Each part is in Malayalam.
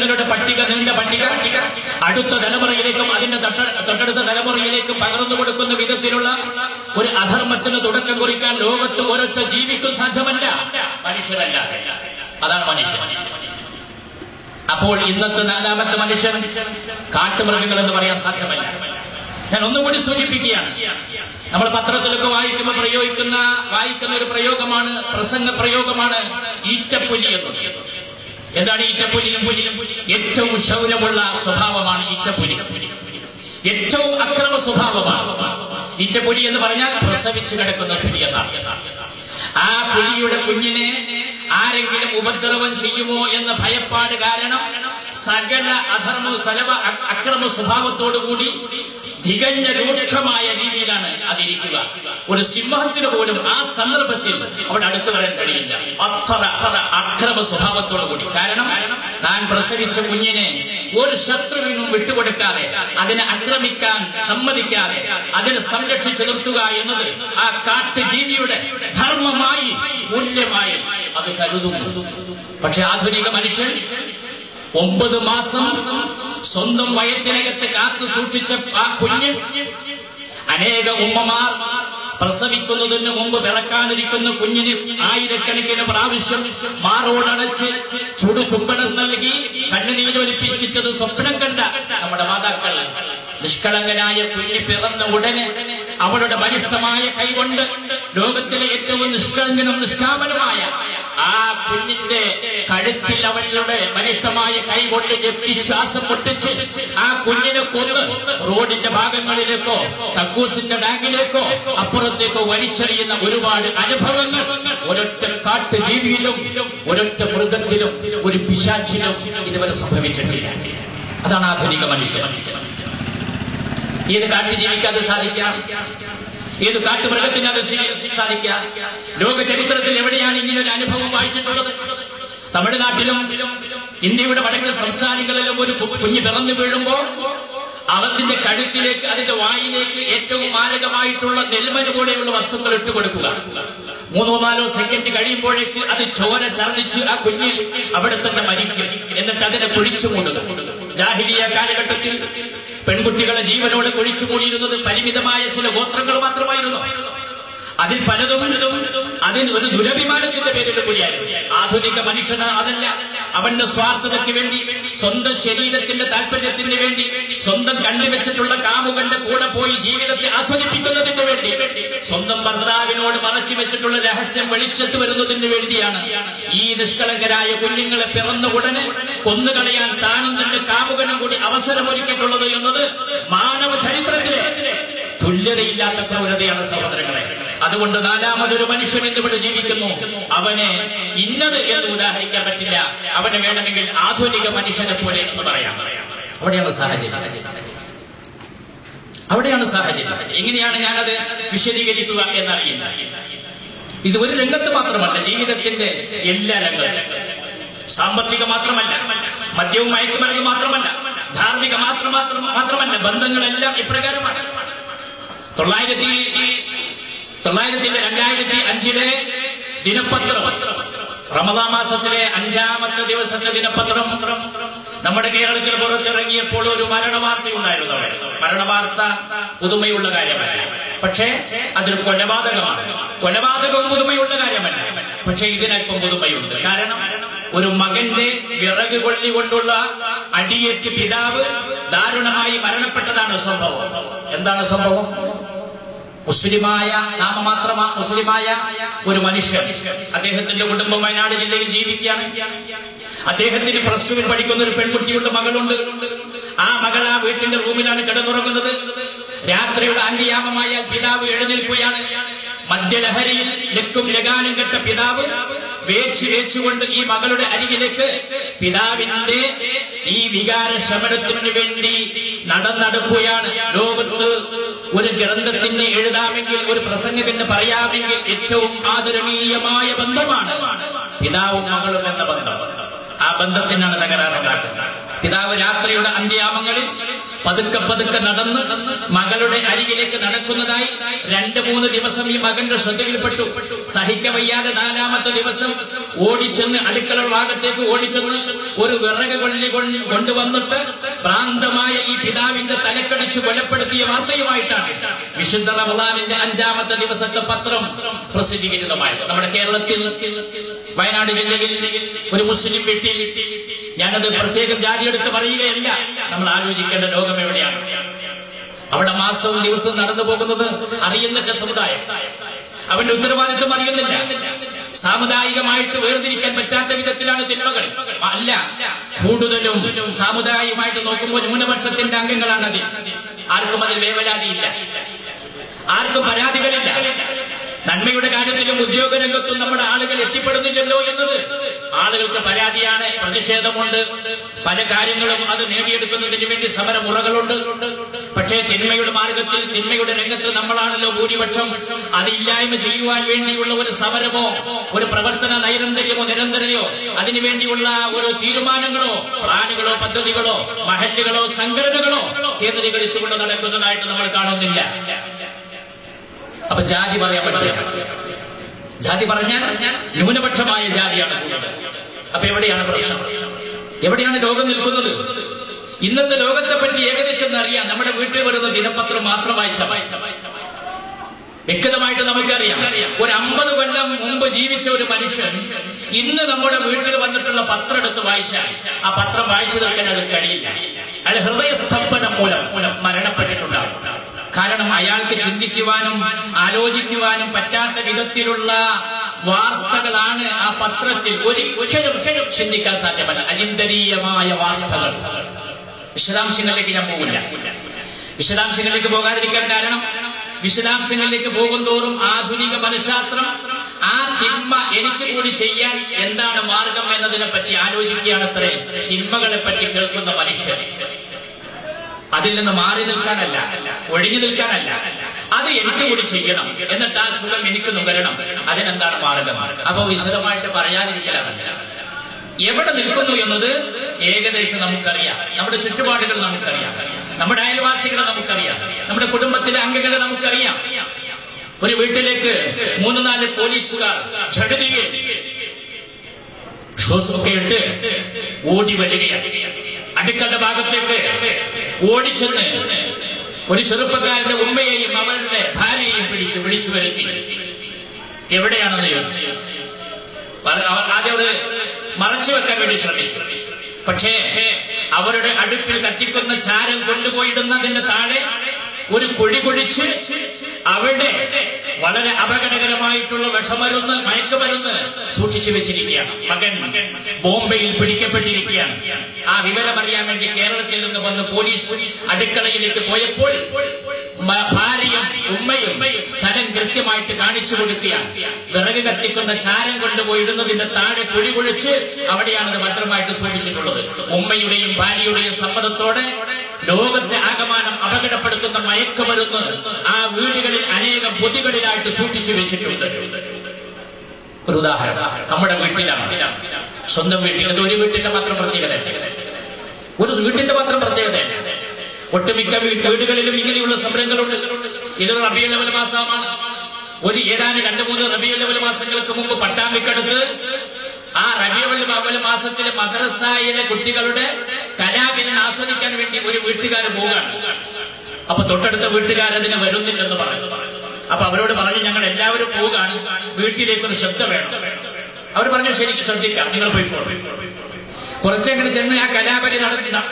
ങ്ങളുടെ പട്ടിക നീണ്ട പട്ടിക. അടുത്ത തലമുറയിലേക്കും അതിന്റെ തൊട്ട- തൊട്ടടുത്ത തലമുറയിലേക്കും പകർന്നു കൊടുക്കുന്ന വിധത്തിലുള്ള ഒരു അധർമ്മത്തിന് തുടക്കം കുറിക്കാൻ ലോകത്ത് ഒരൊറ്റ ജീവിക്കും സാധ്യമല്ല. മനുഷ്യരല്ല. അതാണ് മനുഷ്യൻ. അപ്പോൾ ഇന്നത്തെ നാലാമത്തെ മനുഷ്യൻ കാട്ടുമൃഗങ്ങൾ എന്ന് പറയാൻ സാധ്യമല്ല. ഞാൻ ഒന്നുകൂടി സൂചിപ്പിക്കുകയാണ്. നമ്മൾ പത്രത്തിലൊക്കെ വായിക്കുമ്പോൾ പ്രയോഗിക്കുന്ന വായിക്കുന്ന ഒരു പ്രയോഗമാണ് പ്രസംഗ പ്രയോഗമാണ് ഈറ്റപ്പുലി എന്നത് എന്താണ് ഈറ്റപ്പുലിയും ഏറ്റവും ശൗരമുള്ള സ്വഭാവമാണ് ഈറ്റപ്പുലി. ഏറ്റവും അക്രമ സ്വഭാവമാണ്. ഈറ്റപ്പുലി എന്ന് പറഞ്ഞാൽ പ്രസവിച്ചു കിടക്കുന്ന പുലി എന്നാണ്. ആ പുലിയുടെ കുഞ്ഞിനെ ആരെങ്കിലും ഉപദ്രവം ചെയ്യുമോ എന്ന ഭയപ്പാട് കാരണം സകല അധർമ്മ സലവ അക്രമ സ്വഭാവത്തോടുകൂടി തികഞ്ഞ രൂക്ഷമായ രീതിയിലാണ് അതിരിക്കുക. ഒരു സിംഹത്തിന് പോലും ആ സന്ദർഭത്തിൽ അവിടെ അടുത്തു വരാൻ കഴിയില്ല. അത്ര അക്രമ സ്വഭാവത്തോടു കൂടി കാരണം താൻ പ്രസരിച്ച കുഞ്ഞിനെ ഒരു ശത്രുവിനും വിട്ടുകൊടുക്കാതെ അതിനെ ആക്രമിക്കാൻ സമ്മതിക്കാതെ അതിനെ സംരക്ഷിച്ചു നിർത്തുക എന്നത് ആ കാട്ടുജീവിയുടെ ധർമ്മമായി മൂല്യമായി അത് കരുതുന്നു. പക്ഷെ ആധുനിക മനുഷ്യൻ ഒമ്പത് മാസം സ്വന്തം വയറ്റിനകത്ത് കാത്തു സൂക്ഷിച്ച ആ കുഞ്ഞ് അനേക ഉമ്മമാർ പ്രസവിക്കുന്നതിന് മുമ്പ് പിറക്കാനിരിക്കുന്ന കുഞ്ഞിന് ആയിരക്കണക്കിന് പ്രാവശ്യം മാറോടണച്ച് ചുടു ചുംബനം നൽകി കണ്ണുനീരൊലിപ്പിച്ചത് സ്വപ്നം കണ്ട നമ്മുടെ മാതാക്കൾ. നിഷ്കളങ്കനായ കുഞ്ഞ് പിറന്ന ഉടനെ അവളുടെ ബലിഷ്ഠമായ കൈകൊണ്ട് ലോകത്തിലെ ഏറ്റവും നിഷ്കളങ്കനും നിഷ്ഠാപനമായ ആ കുഞ്ഞിന്റെ കഴുത്തിൽ അവളുടെ ബലിഷ്ഠമായ കൈകൊണ്ട് ജപ്തി ശ്വാസം പൊട്ടിച്ച് ആ കുഞ്ഞിനെ കൊന്ന് റോഡിന്റെ ഭാഗങ്ങളിലേക്കോ തക്കൂസിന്റെ ബാങ്കിലേക്കോ അപ്പുറത്തേക്കോ വലിച്ചെറിയുന്ന ഒരുപാട് അനുഭവങ്ങൾ ഒരൊറ്റ കാട്ടു ജീവിയിലും ഒരൊറ്റ മൃഗത്തിലും ഒരു പിശാചിലും ഇതുവരെ സംഭവിച്ചിട്ടില്ല. അതാണ് ആധുനിക മനുഷ്യൻ. ഏത് കാട്ടുജീവിക്ക് അത് സാധിക്കാം? ഏത് കാട്ടുമൃഗത്തിന് അത് സാധിക്കാം? ലോക ചരിത്രത്തിൽ എവിടെയാണ് ഇങ്ങനൊരു അനുഭവം വായിച്ചിട്ടുള്ളത്? തമിഴ്നാട്ടിലും ഇന്ത്യയുടെ വടക്കൻ സംസ്ഥാനങ്ങളിലും ഒരു കുഞ്ഞു പിറന്നു വീഴുമ്പോൾ അവത്തിന്റെ കഴുത്തിലേക്ക് അതിന്റെ വായിലേക്ക് ഏറ്റവും മാരകമായിട്ടുള്ള നെൽമന് പോലെയുള്ള വസ്തുക്കൾ ഇട്ടുകൊടുക്കുക മൂന്നോ നാലോ സെക്കൻഡ് കഴിയുമ്പോഴേക്ക് അത് ചോര ഛർദ്ദിച്ച് ആ കുഞ്ഞ് അവിടെ തന്നെ മരിക്കും. എന്നിട്ട് അതിനെ കുഴിച്ചു മൂടുന്നു. ജാഹിലിയ കാലഘട്ടത്തിൽ പെൺകുട്ടികളെ ജീവനോട് കുഴിച്ചു കൂടിയിരുന്നത് പരിമിതമായ ചില ഗോത്രങ്ങൾ മാത്രമായിരുന്നു. അതിൽ പലതും അതിൽ ഒരു ദുരഭിമാനത്തിന്റെ പേരിൽ കൂടിയായിരുന്നു. ആധുനിക മനുഷ്യന് അതല്ല അവന്റെ സ്വാർത്ഥതയ്ക്ക് വേണ്ടി സ്വന്തം ശരീരത്തിന്റെ താല്പര്യത്തിന് വേണ്ടി സ്വന്തം കണ്ടുവെച്ചിട്ടുള്ള കാമുകന്റെ കൂടെ പോയി ജീവിതത്തെ ആസ്വദിപ്പിക്കുന്നതിന് വേണ്ടി സ്വന്തം ഭർത്താവിനോട് മറച്ചു വെച്ചിട്ടുള്ള രഹസ്യം വെളിച്ചത്ത് വരുന്നതിന് വേണ്ടിയാണ് ഈ നിഷ്കളങ്കരായ കുഞ്ഞുങ്ങളെ പിറന്ന ഉടനെ കൊന്നുകളയാൻ താനും തന്റെ കാമുകനും കൂടി അവസരമൊരുക്കിയിട്ടുള്ളത് എന്നത് മാനവ ചരിത്രത്തിലെ തുല്യതയില്ലാത്ത ക്രൂരതയാണ് സഹോദരങ്ങളെ. അതുകൊണ്ട് നാലാമതൊരു മനുഷ്യൻ എന്നിവിടെ ജീവിക്കുന്നു. അവനെ ഇന്നത് എന്ന് ഉദാഹരിക്കാൻ പറ്റില്ല. അവന് വേണമെങ്കിൽ ആധുനിക മനുഷ്യനെ പോലെ എന്ന് പറയാം. അവിടെയാണ് സാഹചര്യം. അവിടെയാണ് സാഹചര്യം. എങ്ങനെയാണ് ഞാനത് വിശദീകരിക്കുക എന്നറിയില്ല. ഇത് ഒരു രംഗത്ത് മാത്രമല്ല ജീവിതത്തിന്റെ എല്ലാ രംഗത്തും. സാമ്പത്തിക മാത്രമല്ല മദ്യവും മയക്കുമരുന്ന് മാത്രമല്ല ധാർമ്മിക മാത്രം മാത്രം മാത്രമല്ല ബന്ധങ്ങളെല്ലാം ഇപ്രകാരമാണ്. തൊള്ളായിരത്തി തൊള്ളായിരത്തി രണ്ടായിരത്തി അഞ്ചിലെ ദിനപത്രം റമദാ മാസത്തിലെ അഞ്ചാമത്തെ ദിവസത്തെ ദിനപത്രം നമ്മുടെ കേരളത്തിൽ പുറത്തിറങ്ങിയപ്പോൾ ഒരു മരണവാർത്തയുണ്ടായിരുന്നു അവിടെ മരണവാർത്ത പുതുമയുള്ള കാര്യമല്ല. പക്ഷേ അതൊരു കൊലപാതകമാണ്. കൊലപാതകവും പുതുമയുള്ള കാര്യമല്ല. പക്ഷേ ഇതിനല്പം പുതുമയുണ്ട്. കാരണം ഒരു മകന്റെ വിറക് കൊള്ളി കൊണ്ടുള്ള അടിയേറ്റ് പിതാവ് ദാരുണമായി മരണപ്പെട്ടതാണ് സംഭവം. എന്താണ് സംഭവം? മുസ്ലിമായ നാമമാത്രമാ മുസ്ലിമായ ഒരു മനുഷ്യൻ. അദ്ദേഹത്തിന്റെ കുടുംബം വയനാട് ജില്ലയിൽ ജീവിക്കുകയാണ്. അദ്ദേഹത്തിന് പ്ലസ് ടുവിൽ പഠിക്കുന്ന ഒരു പെൺകുട്ടിയുണ്ട് മകളുണ്ട്. ആ മകൾ ആ വീട്ടിന്റെ റൂമിലാണ് കിടന്നുറങ്ങുന്നത്. രാത്രിയുടെ അന്ത്യയാമമായാൽ പിതാവ് എഴുന്നേൽക്കുകയാണ്. മദ്യലഹരിയിൽ ലക്കും ലഗാനും കെട്ട പിതാവ് വേച്ചു വേച്ചുകൊണ്ട് ഈ മകളുടെ അരികിലേക്ക് പിതാവിന്റെ ഈ വികാര ശമനത്തിന് വേണ്ടി നടന്നടക്കുകയാണ്. ലോകത്ത് ഒരു ഗ്രന്ഥത്തിന് എഴുതാമെങ്കിൽ ഒരു പ്രസംഗത്തിന് പറയാമെങ്കിൽ ഏറ്റവും ആദരണീയമായ ബന്ധമാണ് പിതാവും മകളും എന്ന ബന്ധം. ആ ബന്ധത്തിനാണ് തകരാറുണ്ടാക്കുന്നത്. പിതാവ് രാത്രിയുടെ അന്ത്യാമങ്ങളിൽ പതുക്കെ പതുക്കെ നടന്ന് മകളുടെ അരികിലേക്ക് നടക്കുന്നതായി രണ്ട് മൂന്ന് ദിവസം ഈ മകന്റെ ശ്രദ്ധയിൽപ്പെട്ടു. സഹിക്ക വയ്യാതെ നാലാമത്തെ ദിവസം ഓടിച്ചെന്ന് അടുക്കള ഭാഗത്തേക്ക് ഓടിച്ചെന്ന് ഒരു വിറക് കൊള്ളി കൊണ്ടുവന്നിട്ട് പ്രാന്തമായ ഈ പിതാവിന്റെ തലക്കടിച്ച് കൊലപ്പെടുത്തിയ വാർത്തയുമായിട്ടാണ് വിശുദ്ധ റമദാനിന്റെ അഞ്ചാമത്തെ ദിവസത്തെ പത്രം പ്രസിദ്ധീകരിതമായത്. നമ്മുടെ കേരളത്തിൽ വയനാട് ജില്ലയിൽ ഒരു മുസ്ലിം വീട്ടിൽ ഞാനത് പ്രത്യേകം ജാതിയെടുത്ത് പറയുകയല്ല. നമ്മൾ ആലോചിക്കേണ്ട ലോകം എവിടെയാണ്? അവിടെ മാസവും ദിവസവും നടന്നു പോകുന്നത് അറിയുന്നില്ല സമുദായം. അവന്റെ ഉത്തരവാദിത്വം അറിയുന്നില്ല. സാമുദായികമായിട്ട് വേർതിരിക്കാൻ പറ്റാത്ത വിധത്തിലാണ് തിന്മകൾ. അല്ല കൂടുതലും സാമുദായികമായിട്ട് നോക്കുമ്പോൾ ന്യൂനപക്ഷത്തിന്റെ അംഗങ്ങളാണ് അതിൽ. ആർക്കും അതിൽ വേവലാതിയില്ല. ആർക്കും പരാതികളില്ല. നന്മയുടെ കാര്യത്തിലും ഉദ്യോഗ രംഗത്തും നമ്മുടെ ആളുകൾ എത്തിപ്പെടുന്നില്ലല്ലോ എന്നത് ആളുകൾക്ക് പരാതിയാണ് പ്രതിഷേധമുണ്ട്. പല കാര്യങ്ങളും അത് നേടിയെടുക്കുന്നതിന് വേണ്ടി സമരമുറകളുണ്ട്. പക്ഷേ തിന്മയുടെ മാർഗത്തിൽ തിന്മയുടെ രംഗത്ത് നമ്മളാണല്ലോ ഭൂരിപക്ഷം. അതില്ലായ്മ ചെയ്യുവാൻ വേണ്ടിയുള്ള ഒരു സമരമോ ഒരു പ്രവർത്തന നൈരന്തര്യമോ നിരന്തരയോ അതിനുവേണ്ടിയുള്ള ഒരു തീരുമാനങ്ങളോ പ്ലാനുകളോ പദ്ധതികളോ മഹല്ലുകളോ സംഘടനകളോ കേന്ദ്രീകരിച്ചുകൊണ്ട് നടക്കുന്നതായിട്ട് നമ്മൾ കാണുന്നില്ല. അപ്പൊ ജാതി പറയാൻ പറ്റില്ല. ജാതി പറഞ്ഞാൽ ന്യൂനപക്ഷമായ ജാതിയാണ് കൂടുതൽ അപ്പൊ എവിടെയാണ് പ്രശ്നം? എവിടെയാണ് ലോകം നിൽക്കുന്നത്? ഇന്നത്തെ ലോകത്തെ പറ്റി ഏകദേശം അറിയാം. നമ്മുടെ വീട്ടിൽ വരുന്ന ദിനപത്രം മാത്രമായി വായിച്ചാൽ വ്യക്തമായിട്ട് നമുക്കറിയാം. ഒരു അമ്പത് കൊല്ലം മുമ്പ് ജീവിച്ച ഒരു മനുഷ്യൻ ഇന്ന് നമ്മുടെ വീട്ടിൽ വന്നിട്ടുള്ള പത്രം എടുത്ത് വായിച്ചാൽ ആ പത്രം വായിച്ചു തീർക്കാൻ അത് കഴിയില്ല. അയാൾ ഹൃദയസ്തംഭനം മൂലം മൂലം മരണപ്പെട്ടിട്ടുണ്ടാകും കാരണം അയാൾക്ക് ചിന്തിക്കുവാനും ആലോചിക്കുവാനും പറ്റാത്ത വിധത്തിലുള്ള വാർത്തകളാണ് ആ പത്രത്തിൽ ഒരിക്കലും ചിന്തിക്കാൻ സാധ്യമല്ല. അചിന്തനീയമായ വാർത്തകൾ. വിശദാംശങ്ങളിലേക്ക് ഞാൻ പോകില്ല. വിശദാംശങ്ങളിലേക്ക് പോകാതിരിക്കാൻ കാരണം വിശദാംശങ്ങളിലേക്ക് പോകുന്തോറും ആധുനിക മനഃശാസ്ത്രം ആ തിന്മ എനിക്ക് കൂടി ചെയ്യാൻ എന്താണ് മാർഗം എന്നതിനെ പറ്റി ആലോചിക്കുകയാണത്രേ. തിന്മകളെ പറ്റി കേൾക്കുന്ന മനുഷ്യർ അതിൽ നിന്ന് മാറി നിൽക്കാനല്ല ഒഴിഞ്ഞു നിൽക്കാനല്ല. അത് എനിക്ക് കൂടി ചെയ്യണം. എന്നിട്ട് ആ സുഖം എനിക്ക് നുകരണം. അതിനെന്താണ് മാർഗം? അപ്പൊ വിശദമായിട്ട് പറയാതിരിക്കലാണ് എവിടെ നിൽക്കുന്നു എന്നത് ഏകദേശം നമുക്കറിയാം. നമ്മുടെ ചുറ്റുപാടുകൾ നമുക്കറിയാം. നമ്മുടെ അയൽവാസികളെ നമുക്കറിയാം. നമ്മുടെ കുടുംബത്തിലെ അംഗങ്ങളെ നമുക്കറിയാം. ഒരു വീട്ടിലേക്ക് മൂന്ന് നാല് പോലീസുകാർ ചടുതിയെ ഷോസൊക്കെ ഇട്ട് ഓടി വരികയാണ്. അടുക്കളുടെ ഭാഗത്തേക്ക് ഓടിച്ചെന്ന് ഒരു ചെറുപ്പക്കാരന്റെ ഉമ്മയെയും അവളുടെ ഭാര്യയെയും പിടിച്ച് വിളിച്ചു വരുത്തി. എവിടെയാണെന്ന് ചോദിച്ചു. അവർ ആദ്യം അവർ മറച്ചു വെക്കാൻ വേണ്ടി ശ്രമിച്ചു. പക്ഷേ അവരുടെ അടുപ്പിൽ കത്തിക്കുന്ന ചാരം കൊണ്ടുപോയിടുന്നതിന്റെ താഴെ ഒരു കുഴി കുഴിച്ച് അവിടെ വളരെ അപകടകരമായിട്ടുള്ള വിഷമരുന്ന് മയക്കുമരുന്ന് സൂക്ഷിച്ചു വെച്ചിരിക്കുകയാണ്. മകൻ ബോംബെയിൽ പിടിക്കപ്പെട്ടിരിക്കുകയാണ്. ആ വിവരം അറിയാൻ വേണ്ടി കേരളത്തിൽ നിന്ന് വന്ന് പോലീസ് അടുക്കളയിലേക്ക് പോയപ്പോൾ ഭാര്യയും ഉമ്മയും സ്ഥലം കൃത്യമായിട്ട് കാണിച്ചു കൊടുക്കുകയാണ്. വിറക് കത്തിക്കുന്ന ചാരം കൊണ്ടുപോയി ഇടുന്നതിന്റെ താഴെ കുഴി കുഴിച്ച് അവിടെയാണ് ഭദ്രമായിട്ട് സൂക്ഷിച്ചിട്ടുള്ളത്. ഉമ്മയുടെയും ഭാര്യയുടെയും സമ്മതത്തോടെ ലോകത്തെ ആകമാനം അപകടപ്പെടുത്തുന്ന മയക്കുമരുന്ന് ആ വീടുകളിൽ അനേകം പൊതികളിലായിട്ട് സൂക്ഷിച്ചു വെച്ചിട്ടുണ്ട്. ഒരു ഉദാഹരണം. നമ്മുടെ വീട്ടിലാണ്. സ്വന്തം വീട്ടിൽ. ഒരു വീട്ടിന്റെ മാത്രം പ്രത്യേകത ഒരു വീട്ടിന്റെ മാത്രം പ്രത്യേകത ഒട്ടുമിക്ക വീടുകളിലും ഇങ്ങനെയുള്ള സംരംഭങ്ങളുണ്ട്. ഇത് റബിയ ലെവൽ മാസമാണ്. ഒരു ഏതാനും രണ്ട് മൂന്ന് റബിയ ലെവൽ മാസങ്ങൾക്ക് മുമ്പ് പട്ടാമ്പിക്കടുത്ത് ആ റബിയ അവൽ മാസത്തിലെ മദ്രസായിലെ കുട്ടികളുടെ കലാവിനെ ആസ്വദിക്കാൻ വേണ്ടി ഒരു വീട്ടുകാർ പോവുകയാണ് അപ്പൊ തൊട്ടടുത്ത വീട്ടുകാർ അതിന് വരുന്നില്ലെന്ന് പറഞ്ഞു. അപ്പൊ അവരോട് പറഞ്ഞു ഞങ്ങൾ എല്ലാവരും പോവുകയാണ് വീട്ടിലേക്കൊരു ശബ്ദം വേണം. അവർ പറഞ്ഞു ശരിക്കും ശ്രദ്ധിക്കാം നിങ്ങൾ പോയിക്കോളൂ കുറച്ചങ്ങനെ ചെന്ന് ആ കലാപരി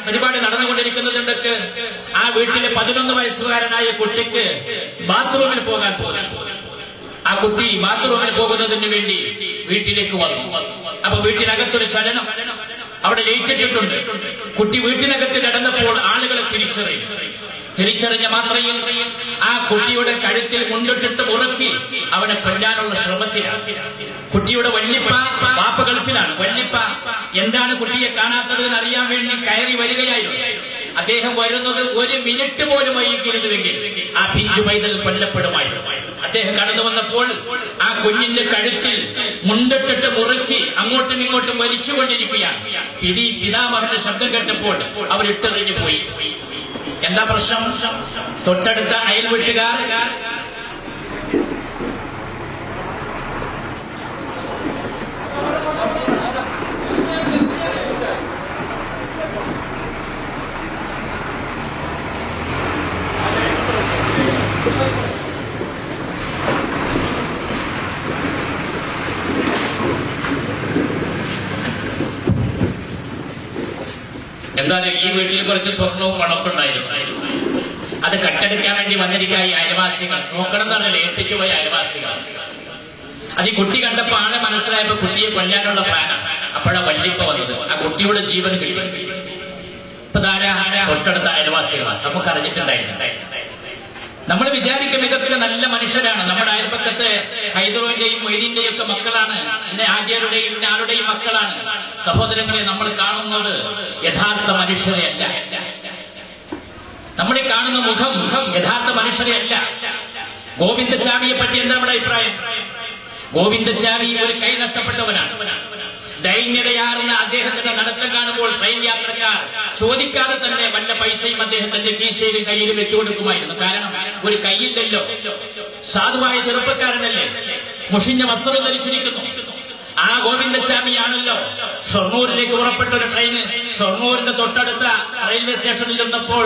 പരിപാടി നടന്നുകൊണ്ടിരിക്കുന്നതുണ്ടൊക്കെ ആ വീട്ടിലെ പതിനൊന്ന് വയസ്സുകാരനായ കുട്ടിക്ക് ബാത്റൂമിൽ പോകാൻ പോകാൻ. ആ കുട്ടി ബാത്റൂമിൽ പോകുന്നതിന് വേണ്ടി വീട്ടിലേക്ക് വന്നു. അപ്പൊ വീട്ടിനകത്തൊരു ചലനം. അവിടെ ലയിച്ചിട്ടുണ്ട്. കുട്ടി വീട്ടിനകത്ത് കിടന്നപ്പോൾ ആളുകളെ തിരിച്ചറിയും. തിരിച്ചറിഞ്ഞ മാത്രയിൽ ആ കുട്ടിയുടെ കഴുത്തിൽ മുണ്ടിട്ടിട്ട് മുറുക്കി അവനെ കൊല്ലാനുള്ള ശ്രമത്തിലാണ്. കുട്ടിയുടെ വല്യപ്പ വാപ്പ ഗൾഫിലാണ്. വല്യപ്പ എന്താണ് കുട്ടിയെ കാണാത്തത് എന്ന് അറിയാൻ വേണ്ടി കയറി വരികയായിരുന്നു. അദ്ദേഹം വരുന്നത് ഒരു മിനിറ്റ് പോലും വൈകിയിരുന്നുവെങ്കിൽ ആ പിഞ്ചു പൈതൽ കൊല്ലപ്പെടുമായിരുന്നു. അദ്ദേഹം കടന്നു വന്നപ്പോൾ ആ കുഞ്ഞിന്റെ കഴുത്തിൽ മുണ്ടിട്ടിട്ട് മുറുക്കി അങ്ങോട്ടും ഇങ്ങോട്ടും വലിച്ചുകൊണ്ടിരിക്കുകയാണ്. പിടി പിതാമഹന്റെ ശബ്ദം കേട്ടപ്പോൾ അവർ ഇട്ടെറിഞ്ഞു പോയി. എന്താ പ്രശ്നം? തൊട്ടടുത്ത അയൽ എന്തായാലും ഈ വീട്ടിൽ കുറച്ച് സ്വർണവും പണമൊക്കെ ഉണ്ടായിരുന്നു. അത് കട്ടെടുക്കാൻ വേണ്ടി വന്നിരിക്കുക ഈ അയൽവാസികൾ നോക്കണം എന്ന് പറഞ്ഞാൽ ഏൽപ്പിച്ചു പോയ അയൽവാസികൾ. അത് ഈ കുട്ടി കണ്ടപ്പോ ആണ് മനസ്സിലായപ്പോ കുട്ടിയെ കൊല്ലാനുള്ള പ്ലാനാണ് അപ്പോഴാ വല്ലിപ്പ വന്നത്. ആ കുട്ടിയുടെ ജീവൻ കിട്ടി. ഇപ്പൊ ധാരാഹാര തൊട്ടടുത്ത അയൽവാസികളാണ് നമുക്ക് അറിഞ്ഞിട്ടുണ്ടായിരുന്നു നമ്മൾ വിചാരിക്കും ഇതൊക്കെ നല്ല മനുഷ്യരാണ്. നമ്മുടെ അയൽപ്പക്കത്തെ ഹൈദറിന്റെയും മൊയ്തീന്റെയും ഒക്കെ മക്കളാണ്. എന്റെ ആര്യരുടെയും ആരുടെയും മക്കളാണ്. സഹോദരങ്ങളെ നമ്മൾ കാണുന്നത് യഥാർത്ഥ മനുഷ്യരെയല്ല. നമ്മൾ ഈ കാണുന്ന മുഖം യഥാർത്ഥ മനുഷ്യരെയല്ല. ഗോവിന്ദചാമിയെ പറ്റി എന്താ നമ്മുടെ അഭിപ്രായം? ഗോവിന്ദ ഗോവിന്ദചാമി ഒരു കൈ നഷ്ടപ്പെട്ടവനാണ്. ദൈന്യതയാർന്ന അദ്ദേഹത്തിന്റെ നടത്തം കാണുമ്പോൾ ട്രെയിൻ യാത്രക്കാർ ചോദിക്കാതെ തന്നെ വല്ല പൈസയും അദ്ദേഹത്തിന്റെ കീശയിലും കയ്യിൽ വെച്ചു കൊടുക്കുമായിരുന്നു കാരണം ഒരു കൈയില്ലല്ലോ. സാധുവായ ചെറുപ്പക്കാരനല്ലേ? മുഷിഞ്ഞ വസ്ത്രം ധരിച്ചിരിക്കുന്നു. ആ ഗോവിന്ദസ്വാമിയാണല്ലോ. ഷൊർണൂരിലേക്ക് പുറപ്പെട്ട ഒരു ട്രെയിന്. ഷൊർണൂരിന്റെ തൊട്ടടുത്ത റെയിൽവേ സ്റ്റേഷനിൽ നിന്നപ്പോൾ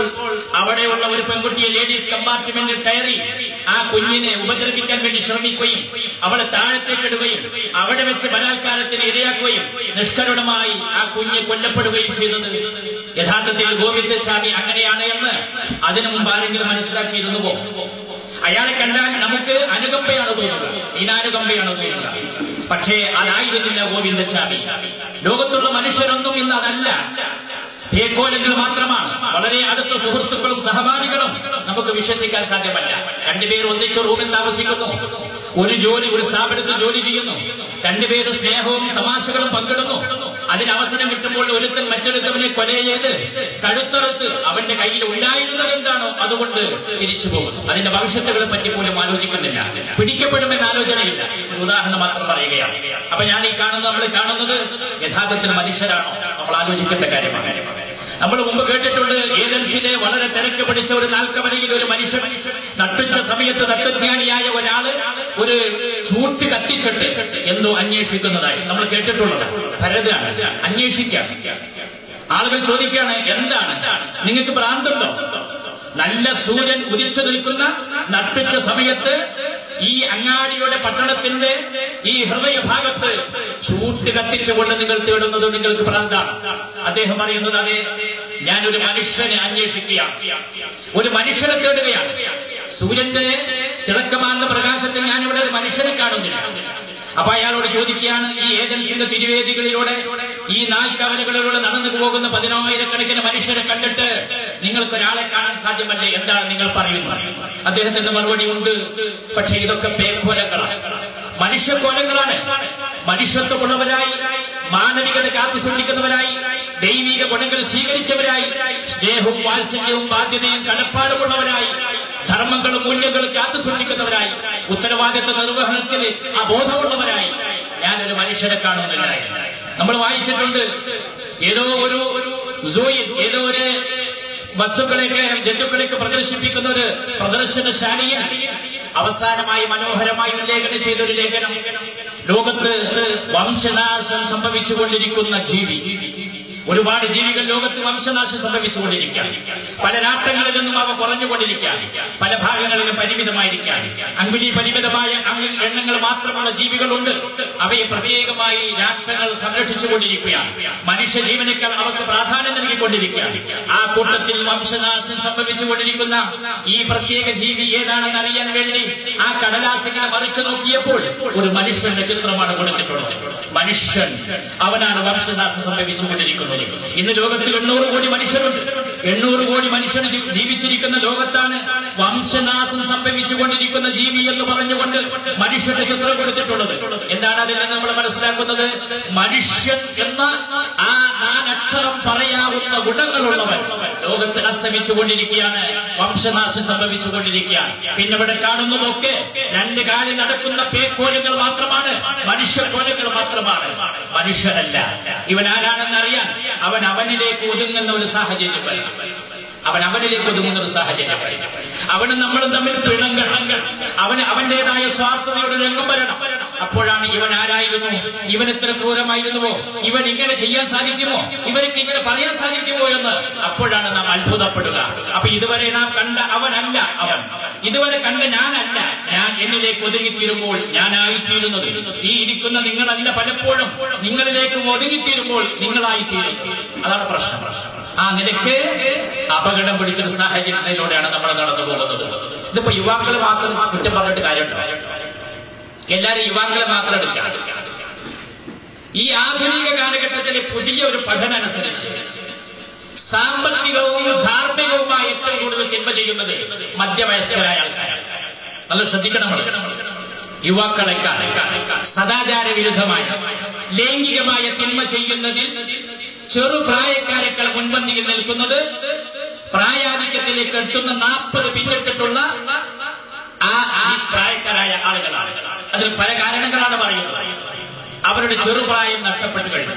അവിടെയുള്ള ഒരു പെൺകുട്ടിയെ ലേഡീസ് കമ്പാർട്ട്മെന്റിൽ കയറി ആ കുഞ്ഞിനെ ഉപദ്രവിക്കാൻ വേണ്ടി ശ്രമിക്കുകയും അവളെ താഴത്തേക്കിടുകയും അവിടെ വെച്ച് ബലാത്കാരത്തിന് ഇരയാക്കുകയും നിഷ്കരുണമായി ആ കുഞ്ഞ് കൊല്ലപ്പെടുകയും ചെയ്തത്. യഥാർത്ഥത്തിൽ ഗോവിന്ദസ്വാമി അങ്ങനെയാണ് എന്ന് അതിനു മുമ്പ് ആരെങ്കിലും മനസ്സിലാക്കിയിരുന്നുവോ? അയാളെ കണ്ടാൽ നമുക്ക് അനുകമ്പയാണ് തോന്നുന്നത് ദീനാനുകമ്പയാണ് തോന്നുന്നത് പക്ഷേ അതായിരുന്നില്ല ഗോവിന്ദസ്വാമി. ലോകത്തുള്ള മനുഷ്യരൊന്നും ഇന്ന് അതല്ല. ഭേക്കോലങ്ങൾ മാത്രമാണ്. വളരെ അടുത്ത സുഹൃത്തുക്കളും സഹപാഠികളും നമുക്ക് വിശ്വസിക്കാൻ സാധ്യമല്ല. രണ്ടുപേരും ഒന്നിച്ച് റൂമിൽ താമസിക്കുന്നു. ഒരു ജോലി ഒരു സ്ഥാപനത്തിൽ ജോലി ചെയ്യുന്നു. രണ്ടുപേരും സ്നേഹവും തമാശകളും പങ്കിടുന്നു. അതിന് അവസരം കിട്ടുമ്പോൾ ഒരുത്തൻ മറ്റൊരുത്തവനെ കൊല ചെയ്ത് കഴുത്തറുത്ത് അവന്റെ കയ്യിൽ ഉണ്ടായിരുന്നത് എന്താണോ അതുകൊണ്ട് തിരിച്ചു പോകുന്നു. അതിന്റെ ഭവിഷ്യത്തുകളെ പറ്റി പോലും ആലോചിക്കുന്നില്ല. പിടിക്കപ്പെടുമെന്ന ആലോചനയില്ല. ഉദാഹരണം മാത്രം പറയുകയാണ്. അപ്പൊ ഞാൻ ഈ കാണുന്നത് നമ്മൾ കാണുന്നത് യഥാർത്ഥത്തിൽ മനുഷ്യരാണോ? നമ്മൾ ആലോചിക്കേണ്ട കാര്യമാണ്. നമ്മൾ മുമ്പ് കേട്ടിട്ടുണ്ട് ഏതൻസിലെ വളരെ തിരക്ക് പിടിച്ച ഒരു നാൽക്കവലയിൽ ഒരു മനുഷ്യൻ നട്ടുച്ച സമയത്ത് തത്വജ്ഞാനിയായ ഒരാൾ ഒരു ചൂട്ട് കത്തിച്ചിട്ട് എന്തോ അന്വേഷിക്കുന്നതായി. നമ്മൾ കേട്ടിട്ടുള്ളത്. ഭരതാണ് അന്വേഷിക്കാം. ആളുകൾ ചോദിക്കുകയാണ് എന്താണ്? നിങ്ങൾക്ക് ഭ്രാന്തുണ്ടോ? നല്ല സൂര്യൻ ഉദിച്ചു നിൽക്കുന്ന നട്ടുച്ച സമയത്ത് ഈ അങ്ങാടിയുടെ പട്ടണത്തിന്റെ ഈ ഹൃദയഭാഗത്ത് ചൂട്ട് കത്തിച്ചുകൊണ്ട് നിങ്ങൾ തേടുന്നത് നിങ്ങൾക്ക് ഭ്രാന്താണ്. അദ്ദേഹം പറയുന്നത് അതെ ഞാനൊരു മനുഷ്യനെ അന്വേഷിക്കുകയാണ്. ഒരു മനുഷ്യനെ തേടുകയാണ്. സൂര്യന്റെ തിളക്കമാർന്ന പ്രകാശത്തിൽ ഞാനിവിടെ ഒരു മനുഷ്യനെ കാണുന്നില്ല. അപ്പൊ അയാളോട് ചോദിക്കുകയാണ് ഈ ഏജൻസിന്റെ തിരുവേദികളിലൂടെ ഈ നാൽക്കവലകളിലൂടെ നടന്നു പോകുന്ന പതിനായിരക്കണക്കിന് മനുഷ്യരെ കണ്ടിട്ട് നിങ്ങൾക്ക് ഒരാളെ കാണാൻ സാധ്യമല്ലേ? എന്താണ് നിങ്ങൾ പറയുന്നത്? അദ്ദേഹത്തിന്റെ മറുപടി ഉണ്ട്. പക്ഷെ ഇതൊക്കെ പേക്കോലങ്ങളാണ് മനുഷ്യക്കോലങ്ങളാണ് മനുഷ്യത്വമുള്ളവരായി മാനവികത കാത്തു സൂക്ഷിക്കുന്നവരായി ദൈവിക ഗുണങ്ങൾ സ്വീകരിച്ചവരായി സ്നേഹവും വാത്സല്യവും ബാധ്യതയും കടപ്പാടുമുള്ളവരായി ധർമ്മങ്ങളും മൂല്യങ്ങളും കാത്തു സൂക്ഷിക്കുന്നവരായി ഉത്തരവാദിത്വ നിർവഹണത്തിന് അബോധമുള്ളവരായി ഞാനൊരു മനുഷ്യരെ കാണുന്നില്ല നമ്മൾ വായിച്ചിട്ടുണ്ട് ഏതോ ഒരു സൂയിൽ ഏതോ ഒരു വസ്തുക്കളെയൊക്കെ ജന്തുക്കളെയൊക്കെ പ്രദർശിപ്പിക്കുന്ന ഒരു പ്രദർശനശാലിയിൽ അവസാനമായി മനോഹരമായി ഉല്ലേഖനം ചെയ്ത ഒരു ലേഖനം. ലോകത്ത് വംശനാശം സംഭവിച്ചുകൊണ്ടിരിക്കുന്ന ജീവി. ഒരുപാട് ജീവികൾ ലോകത്ത് വംശനാശം സംഭവിച്ചുകൊണ്ടിരിക്കാം. പല രാഷ്ട്രങ്ങളിൽ നിന്നും അവ കുറഞ്ഞുകൊണ്ടിരിക്കാം. പല ഭാഗങ്ങളിലും പരിമിതമായിരിക്കാം. അങ്കുലി പരിമിതമായ എണ്ണങ്ങൾ മാത്രമുള്ള ജീവികളുണ്ട്. അവയെ പ്രത്യേകമായി രാഷ്ട്രങ്ങൾ സംരക്ഷിച്ചുകൊണ്ടിരിക്കുകയാണ്. മനുഷ്യ ജീവനേക്കാൾ അവർക്ക് പ്രാധാന്യം നൽകിക്കൊണ്ടിരിക്കുകയാണ് ആ കൂട്ടത്തിൽ വംശനാശം സംഭവിച്ചുകൊണ്ടിരിക്കുന്ന ഈ പ്രത്യേക ജീവി ഏതാണെന്ന് അറിയാൻ വേണ്ടി ആ കടലാസിനെ മറിച്ചു നോക്കിയപ്പോൾ ഒരു മനുഷ്യന്റെ ചിത്രമാണ് കൊടുത്തിട്ടുള്ളത്. മനുഷ്യൻ അവനാണ് വംശനാശം സംഭവിച്ചുകൊണ്ടിരിക്കുന്നത്. ഇന്ന് ലോകത്തിൽ എണ്ണൂറ് കോടി മനുഷ്യരുണ്ട്. എണ്ണൂറ് കോടി മനുഷ്യർ ജീവിച്ചിരിക്കുന്ന ലോകത്താണ് വംശനാശം സംഭവിച്ചുകൊണ്ടിരിക്കുന്ന ജീവി എന്ന് പറഞ്ഞുകൊണ്ട് മനുഷ്യന്റെ ചിത്രം കൊടുത്തിട്ടുള്ളത്. എന്താണ് അതിൽ നിന്ന് നമ്മൾ മനസ്സിലാക്കുന്നത്? മനുഷ്യൻ എന്ന ആ നാലക്ഷരം പറയാവുന്ന ഗുണങ്ങളുള്ളവൻ ലോകത്തിൽ അസ്തമിച്ചുകൊണ്ടിരിക്കുകയാണ് വംശനാശം സംഭവിച്ചുകൊണ്ടിരിക്കുകയാണ്. പിന്നെ ഇവിടെ കാണുന്നതൊക്കെ രണ്ട് കാലിൽ നടക്കുന്ന പേക്കോലുകൾ മാത്രമാണ് മനുഷ്യക്കോലുകൾ മാത്രമാണ്. മനുഷ്യനല്ല. ഇവൻ ആരാണെന്ന് അറിയാൻ അവൻ അവനിലേക്ക് ഒതുങ്ങുന്ന ഒരു സാഹചര്യം വരണം അവൻ അവനിലേക്ക് ഒതുങ്ങുന്ന ഒരു സാഹചര്യം. അവന് നമ്മളും തമ്മിൽ പിണങ്ങണം. അവന് അവന്റേതായ സ്വാർത്ഥതയുടെ രംഗം വരണം. അപ്പോഴാണ് ഇവൻ ആരായിരുന്നു? ഇവൻ എത്ര ക്രൂരമായിരുന്നുവോ? ഇവൻ ഇങ്ങനെ ചെയ്യാൻ സാധിക്കുമോ? ഇവർക്ക് ഇങ്ങനെ പറയാൻ സാധിക്കുമോ എന്ന് അപ്പോഴാണ് നാം അത്ഭുതപ്പെടുക. അപ്പൊ ഇതുവരെ നാം കണ്ട അവനല്ല അവൻ. ഇതുവരെ കണ്ട ഞാനല്ല. ഞാൻ എന്നിലേക്ക് ഒതുങ്ങിത്തീരുമ്പോൾ ഞാനായിത്തീരുന്നത്. ഈ ഇരിക്കുന്ന നിങ്ങളല്ല പലപ്പോഴും. നിങ്ങളിലേക്ക് ഒതുങ്ങിത്തീരുമ്പോൾ നിങ്ങളായിത്തീരും. അതാണ് പ്രശ്നം. ആ നിലയ്ക്ക് അപകടം പിടിച്ചൊരു സാഹചര്യത്തിലൂടെയാണ് നമ്മൾ നടന്നു പോകുന്നത്. ഇതിപ്പോ യുവാക്കൾ മാത്രം കുറ്റം പറഞ്ഞിട്ട് കാര്യമുണ്ടോ? എല്ലാരും യുവാക്കളെ മാത്രം എടുക്കാം. ഈ ആധുനിക കാലഘട്ടത്തിലെ പുതിയ ഒരു പഠനം അനുസരിച്ച് സാമ്പത്തികവും ധാർമ്മികവുമായി ഏറ്റവും കൂടുതൽ തിന്മ ചെയ്യുന്നത് മധ്യവയസ്കരായ ആൾക്കാരാണ്. നല്ല ശ്രദ്ധിക്കണം. യുവാക്കളെക്കാൾ സദാചാര വിരുദ്ധമായ ലൈംഗികമായ തിന്മ ചെയ്യുന്നതിൽ ചെറുപ്രായക്കാരെക്കാൾ മുൻപന്തിയിൽ നിൽക്കുന്നത് പ്രായാധിക്യത്തിലേക്ക് എത്തുന്ന നാൽപ്പത് പിന്നിട്ടിട്ടുള്ള ആ പ്രായക്കാരായ ആളുകളാണ്. അതിൽ പല കാരണങ്ങളാണ് പറയുന്നത്. അവരുടെ ചെറുപ്രായം നഷ്ടപ്പെട്ടു കഴിഞ്ഞു.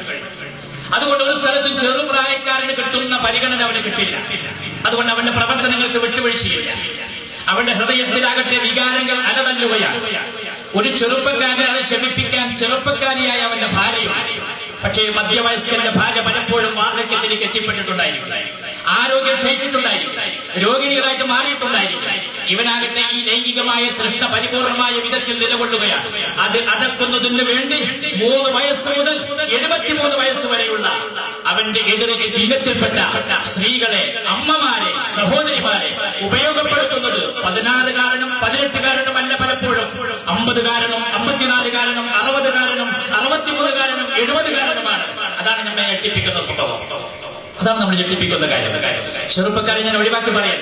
അതുകൊണ്ട് ഒരു സ്ഥലത്തും ചെറുപ്രായക്കാരന് കിട്ടുന്ന പരിഗണന അവന് കിട്ടില്ല അതുകൊണ്ട് അവന്റെ പ്രവർത്തനങ്ങൾക്ക് വിട്ടുവീഴ്ചയില്ല. അവന്റെ ഹൃദയത്തിലാകട്ടെ വികാരങ്ങൾ അലതല്ലുകയാണ് ഒരു ചെറുപ്പക്കാരനെ അത് ശമിപ്പിക്കാൻ ചെറുപ്പക്കാരിയായ അവന്റെ ഭാര്യയുണ്ട്. പക്ഷേ മധ്യവയസ്കന്റെ ഭാര്യ പലപ്പോഴും വാർദ്ധക്യത്തിലേക്ക് എത്തിപ്പെട്ടിട്ടുണ്ടായിരിക്കും. ആരോഗ്യം ക്ഷയിച്ചിട്ടുണ്ടായിരിക്കും. രോഗിണികളായിട്ട് മാറിയിട്ടുണ്ടായിരിക്കും. ഇവനാകട്ടെ ഈ ലൈംഗികമായ തൃഷ്ണ പരിപൂർണമായ വിധത്തിൽ നിലകൊള്ളുകയാണ്. അത് അടക്കുന്നതിന് വേണ്ടി മൂന്ന് വയസ്സ് മുതൽ എഴുപത്തിമൂന്ന് വയസ്സ് വരെയുള്ള അവന്റെ എതിരെ ഇനത്തിൽപ്പെട്ട സ്ത്രീകളെ അമ്മമാരെ സഹോദരിമാരെ ഉപയോഗപ്പെടുത്തുന്നത് പതിനാറ് കാരണം പതിനെട്ട് കാരണമല്ല പലപ്പോഴും. അമ്പത് കാരണം അമ്പത്തിനാല് കാരണം അറുപത് കാരണം അറുപത്തിമൂന്ന് കാരണം എഴുപത് കാരണമാണ് അതാണ് നമ്മെ ഞെട്ടിപ്പിക്കുന്ന സ്വഭാവം അതാണ് നമ്മൾ ഞെട്ടിപ്പിക്കുന്ന കാര്യം. ചെറുപ്പക്കാരെ ഞാൻ ഒഴിവാക്കി പറയാൻ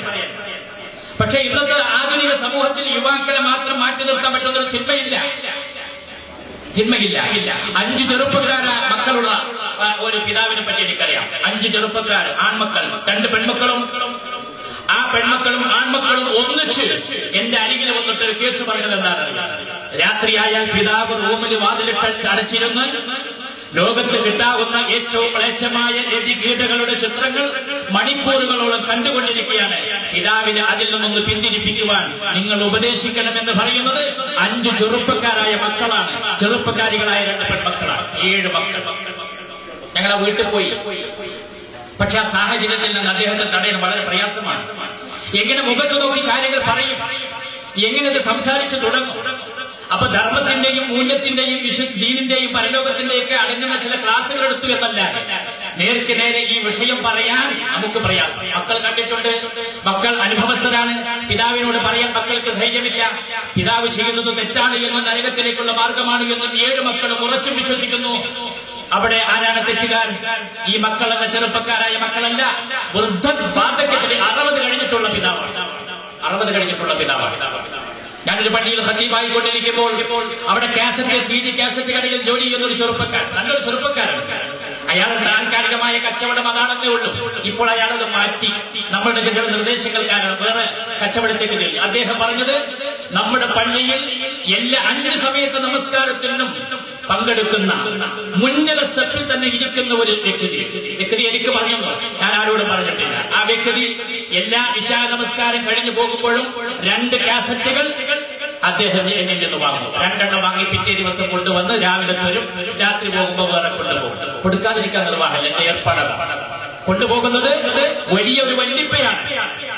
പക്ഷെ ഇന്നത്തെ ആധുനിക സമൂഹത്തിൽ യുവാക്കളെ മാത്രം മാറ്റി നിർത്താൻ പറ്റുന്നൊരു തിന്മയില്ല. തിന്മയില്ല. അഞ്ച് ചെറുപ്പക്കാര മക്കളുള്ള ഒരു പിതാവിനെ പറ്റി എനിക്കറിയാം. അഞ്ച് ചെറുപ്പക്കാർ ആൺമക്കൾ രണ്ട് പെൺമക്കളും ആ പെൺമക്കളും ആൺമക്കളും ഒന്നിച്ച് എന്റെ അരികിൽ വന്നിട്ട് ഒരു കേസ് പറഞ്ഞത് എന്താണെന്നറിയാം രാത്രിയായാൽ പിതാവ് റൂമിൽ വാതിലിട്ട് അടച്ചിരുന്ന് ലോകത്ത് കിട്ടാവുന്ന ഏറ്റവും മ്ലേച്ഛമായ രതികീടകളുടെ ചിത്രങ്ങൾ മണിക്കൂറുകളോളം കണ്ടുകൊണ്ടിരിക്കുകയാണ്. പിതാവിന് അതിൽ നിന്നൊന്ന് പിന്തിരിപ്പിക്കുവാൻ നിങ്ങൾ ഉപദേശിക്കണമെന്ന് പറയുന്നത് അഞ്ച് ചെറുപ്പക്കാരായ മക്കളാണ്. ചെറുപ്പക്കാരികളായ രണ്ട് പെൺമക്കളാണ്. ഏഴ് മക്കൾ. ഞങ്ങളെ വീട്ടിൽ പോയി. പക്ഷെ ആ സാഹചര്യത്തിൽ നിന്ന് അദ്ദേഹത്തെ തടയാൻ വളരെ പ്രയാസമാണ്. എങ്ങനെ മുഖത്ത് നോക്കി കാര്യങ്ങൾ പറയും? എങ്ങനെ ഇത് സംസാരിച്ചു തുടങ്ങും? അപ്പൊ ധർമ്മത്തിന്റെയും മൂല്യത്തിന്റെയും വിശു ദീനിന്റെയും പരലോകത്തിന്റെയും ഒക്കെ അടങ്ങുന്ന ചില ക്ലാസ്സുകൾ എടുത്തു എന്നല്ല നേർക്ക് നേരെ ഈ വിഷയം പറയാൻ നമുക്ക് പ്രയാസം. മക്കൾ കണ്ടിട്ടുണ്ട്. മക്കൾ അനുഭവസ്ഥരാണ്. പിതാവിനോട് പറയാൻ മക്കൾക്ക് ധൈര്യമില്ല. പിതാവ് ചെയ്യുന്നത് തെറ്റാണ് എന്നും നരകത്തിലേക്കുള്ള മാർഗമാണ് എന്നും ഏഴ് മക്കളും ഉറച്ചു വിശ്വസിക്കുന്നു. അവിടെ ആരാണ് തെറ്റുകാരൻ ഈ മക്കളെന്ന ചെറുപ്പക്കാരായ മക്കളല്ല. വൃദ്ധ വാർദ്ധക്യത്തിൽ അറുപത് കഴിഞ്ഞിട്ടുള്ള പിതാവാണ്. അറുപത് കഴിഞ്ഞിട്ടുള്ള പിതാവാണ്. ഞാനൊരു പള്ളിയിൽ ഹത്തീമായി കൊണ്ടിരിക്കുമ്പോൾ അവിടെ കാസറ്റ് സി ഡി കാസറ്റ് കടയിൽ ജോലി ചെയ്യുന്ന ഒരു ചെറുപ്പക്കാരൻ നല്ലൊരു ചെറുപ്പക്കാരൻ. അയാൾ താൽക്കാലികമായ കച്ചവടം അതാണെന്നേ ഉള്ളൂ. ഇപ്പോൾ അയാളത് മാറ്റി. നമ്മളുടെ ചില നിർദ്ദേശങ്ങൾ കാരണം വേറെ കച്ചവടത്തേക്ക് തിരിഞ്ഞു അദ്ദേഹം പറഞ്ഞത് നമ്മുടെ പള്ളിയിൽ എല്ലാ അഞ്ച് സമയത്ത് നമസ്കാരത്തിനും പങ്കെടുക്കുന്ന മുന്നത സെറ്റിൽ തന്നെ ഇരിക്കുന്ന ഒരു വ്യക്തി. വ്യക്തി എനിക്ക് പറഞ്ഞു ഞാൻ ആരോടും പറഞ്ഞിട്ടില്ല. ആ വ്യക്തി എല്ലാ ഇശാ നമസ്കാരം കഴിഞ്ഞു പോകുമ്പോഴും രണ്ട് കാസറ്റുകൾ അദ്ദേഹം എന്നിൽ നിന്ന് വാങ്ങും രണ്ടെണ്ണം വാങ്ങി പിറ്റേ ദിവസം കൊണ്ടുവന്ന് രാവിലെ തരും. രാത്രി പോകുമ്പോൾ വേറെ കൊണ്ടുപോകും. കൊടുക്കാതിരിക്കാൻ നിർവാഹമില്ല. എന്റെ ഏർപ്പാടാണ്. കൊണ്ടുപോകുന്നത് വലിയൊരു വല്ലിപ്പയാണ്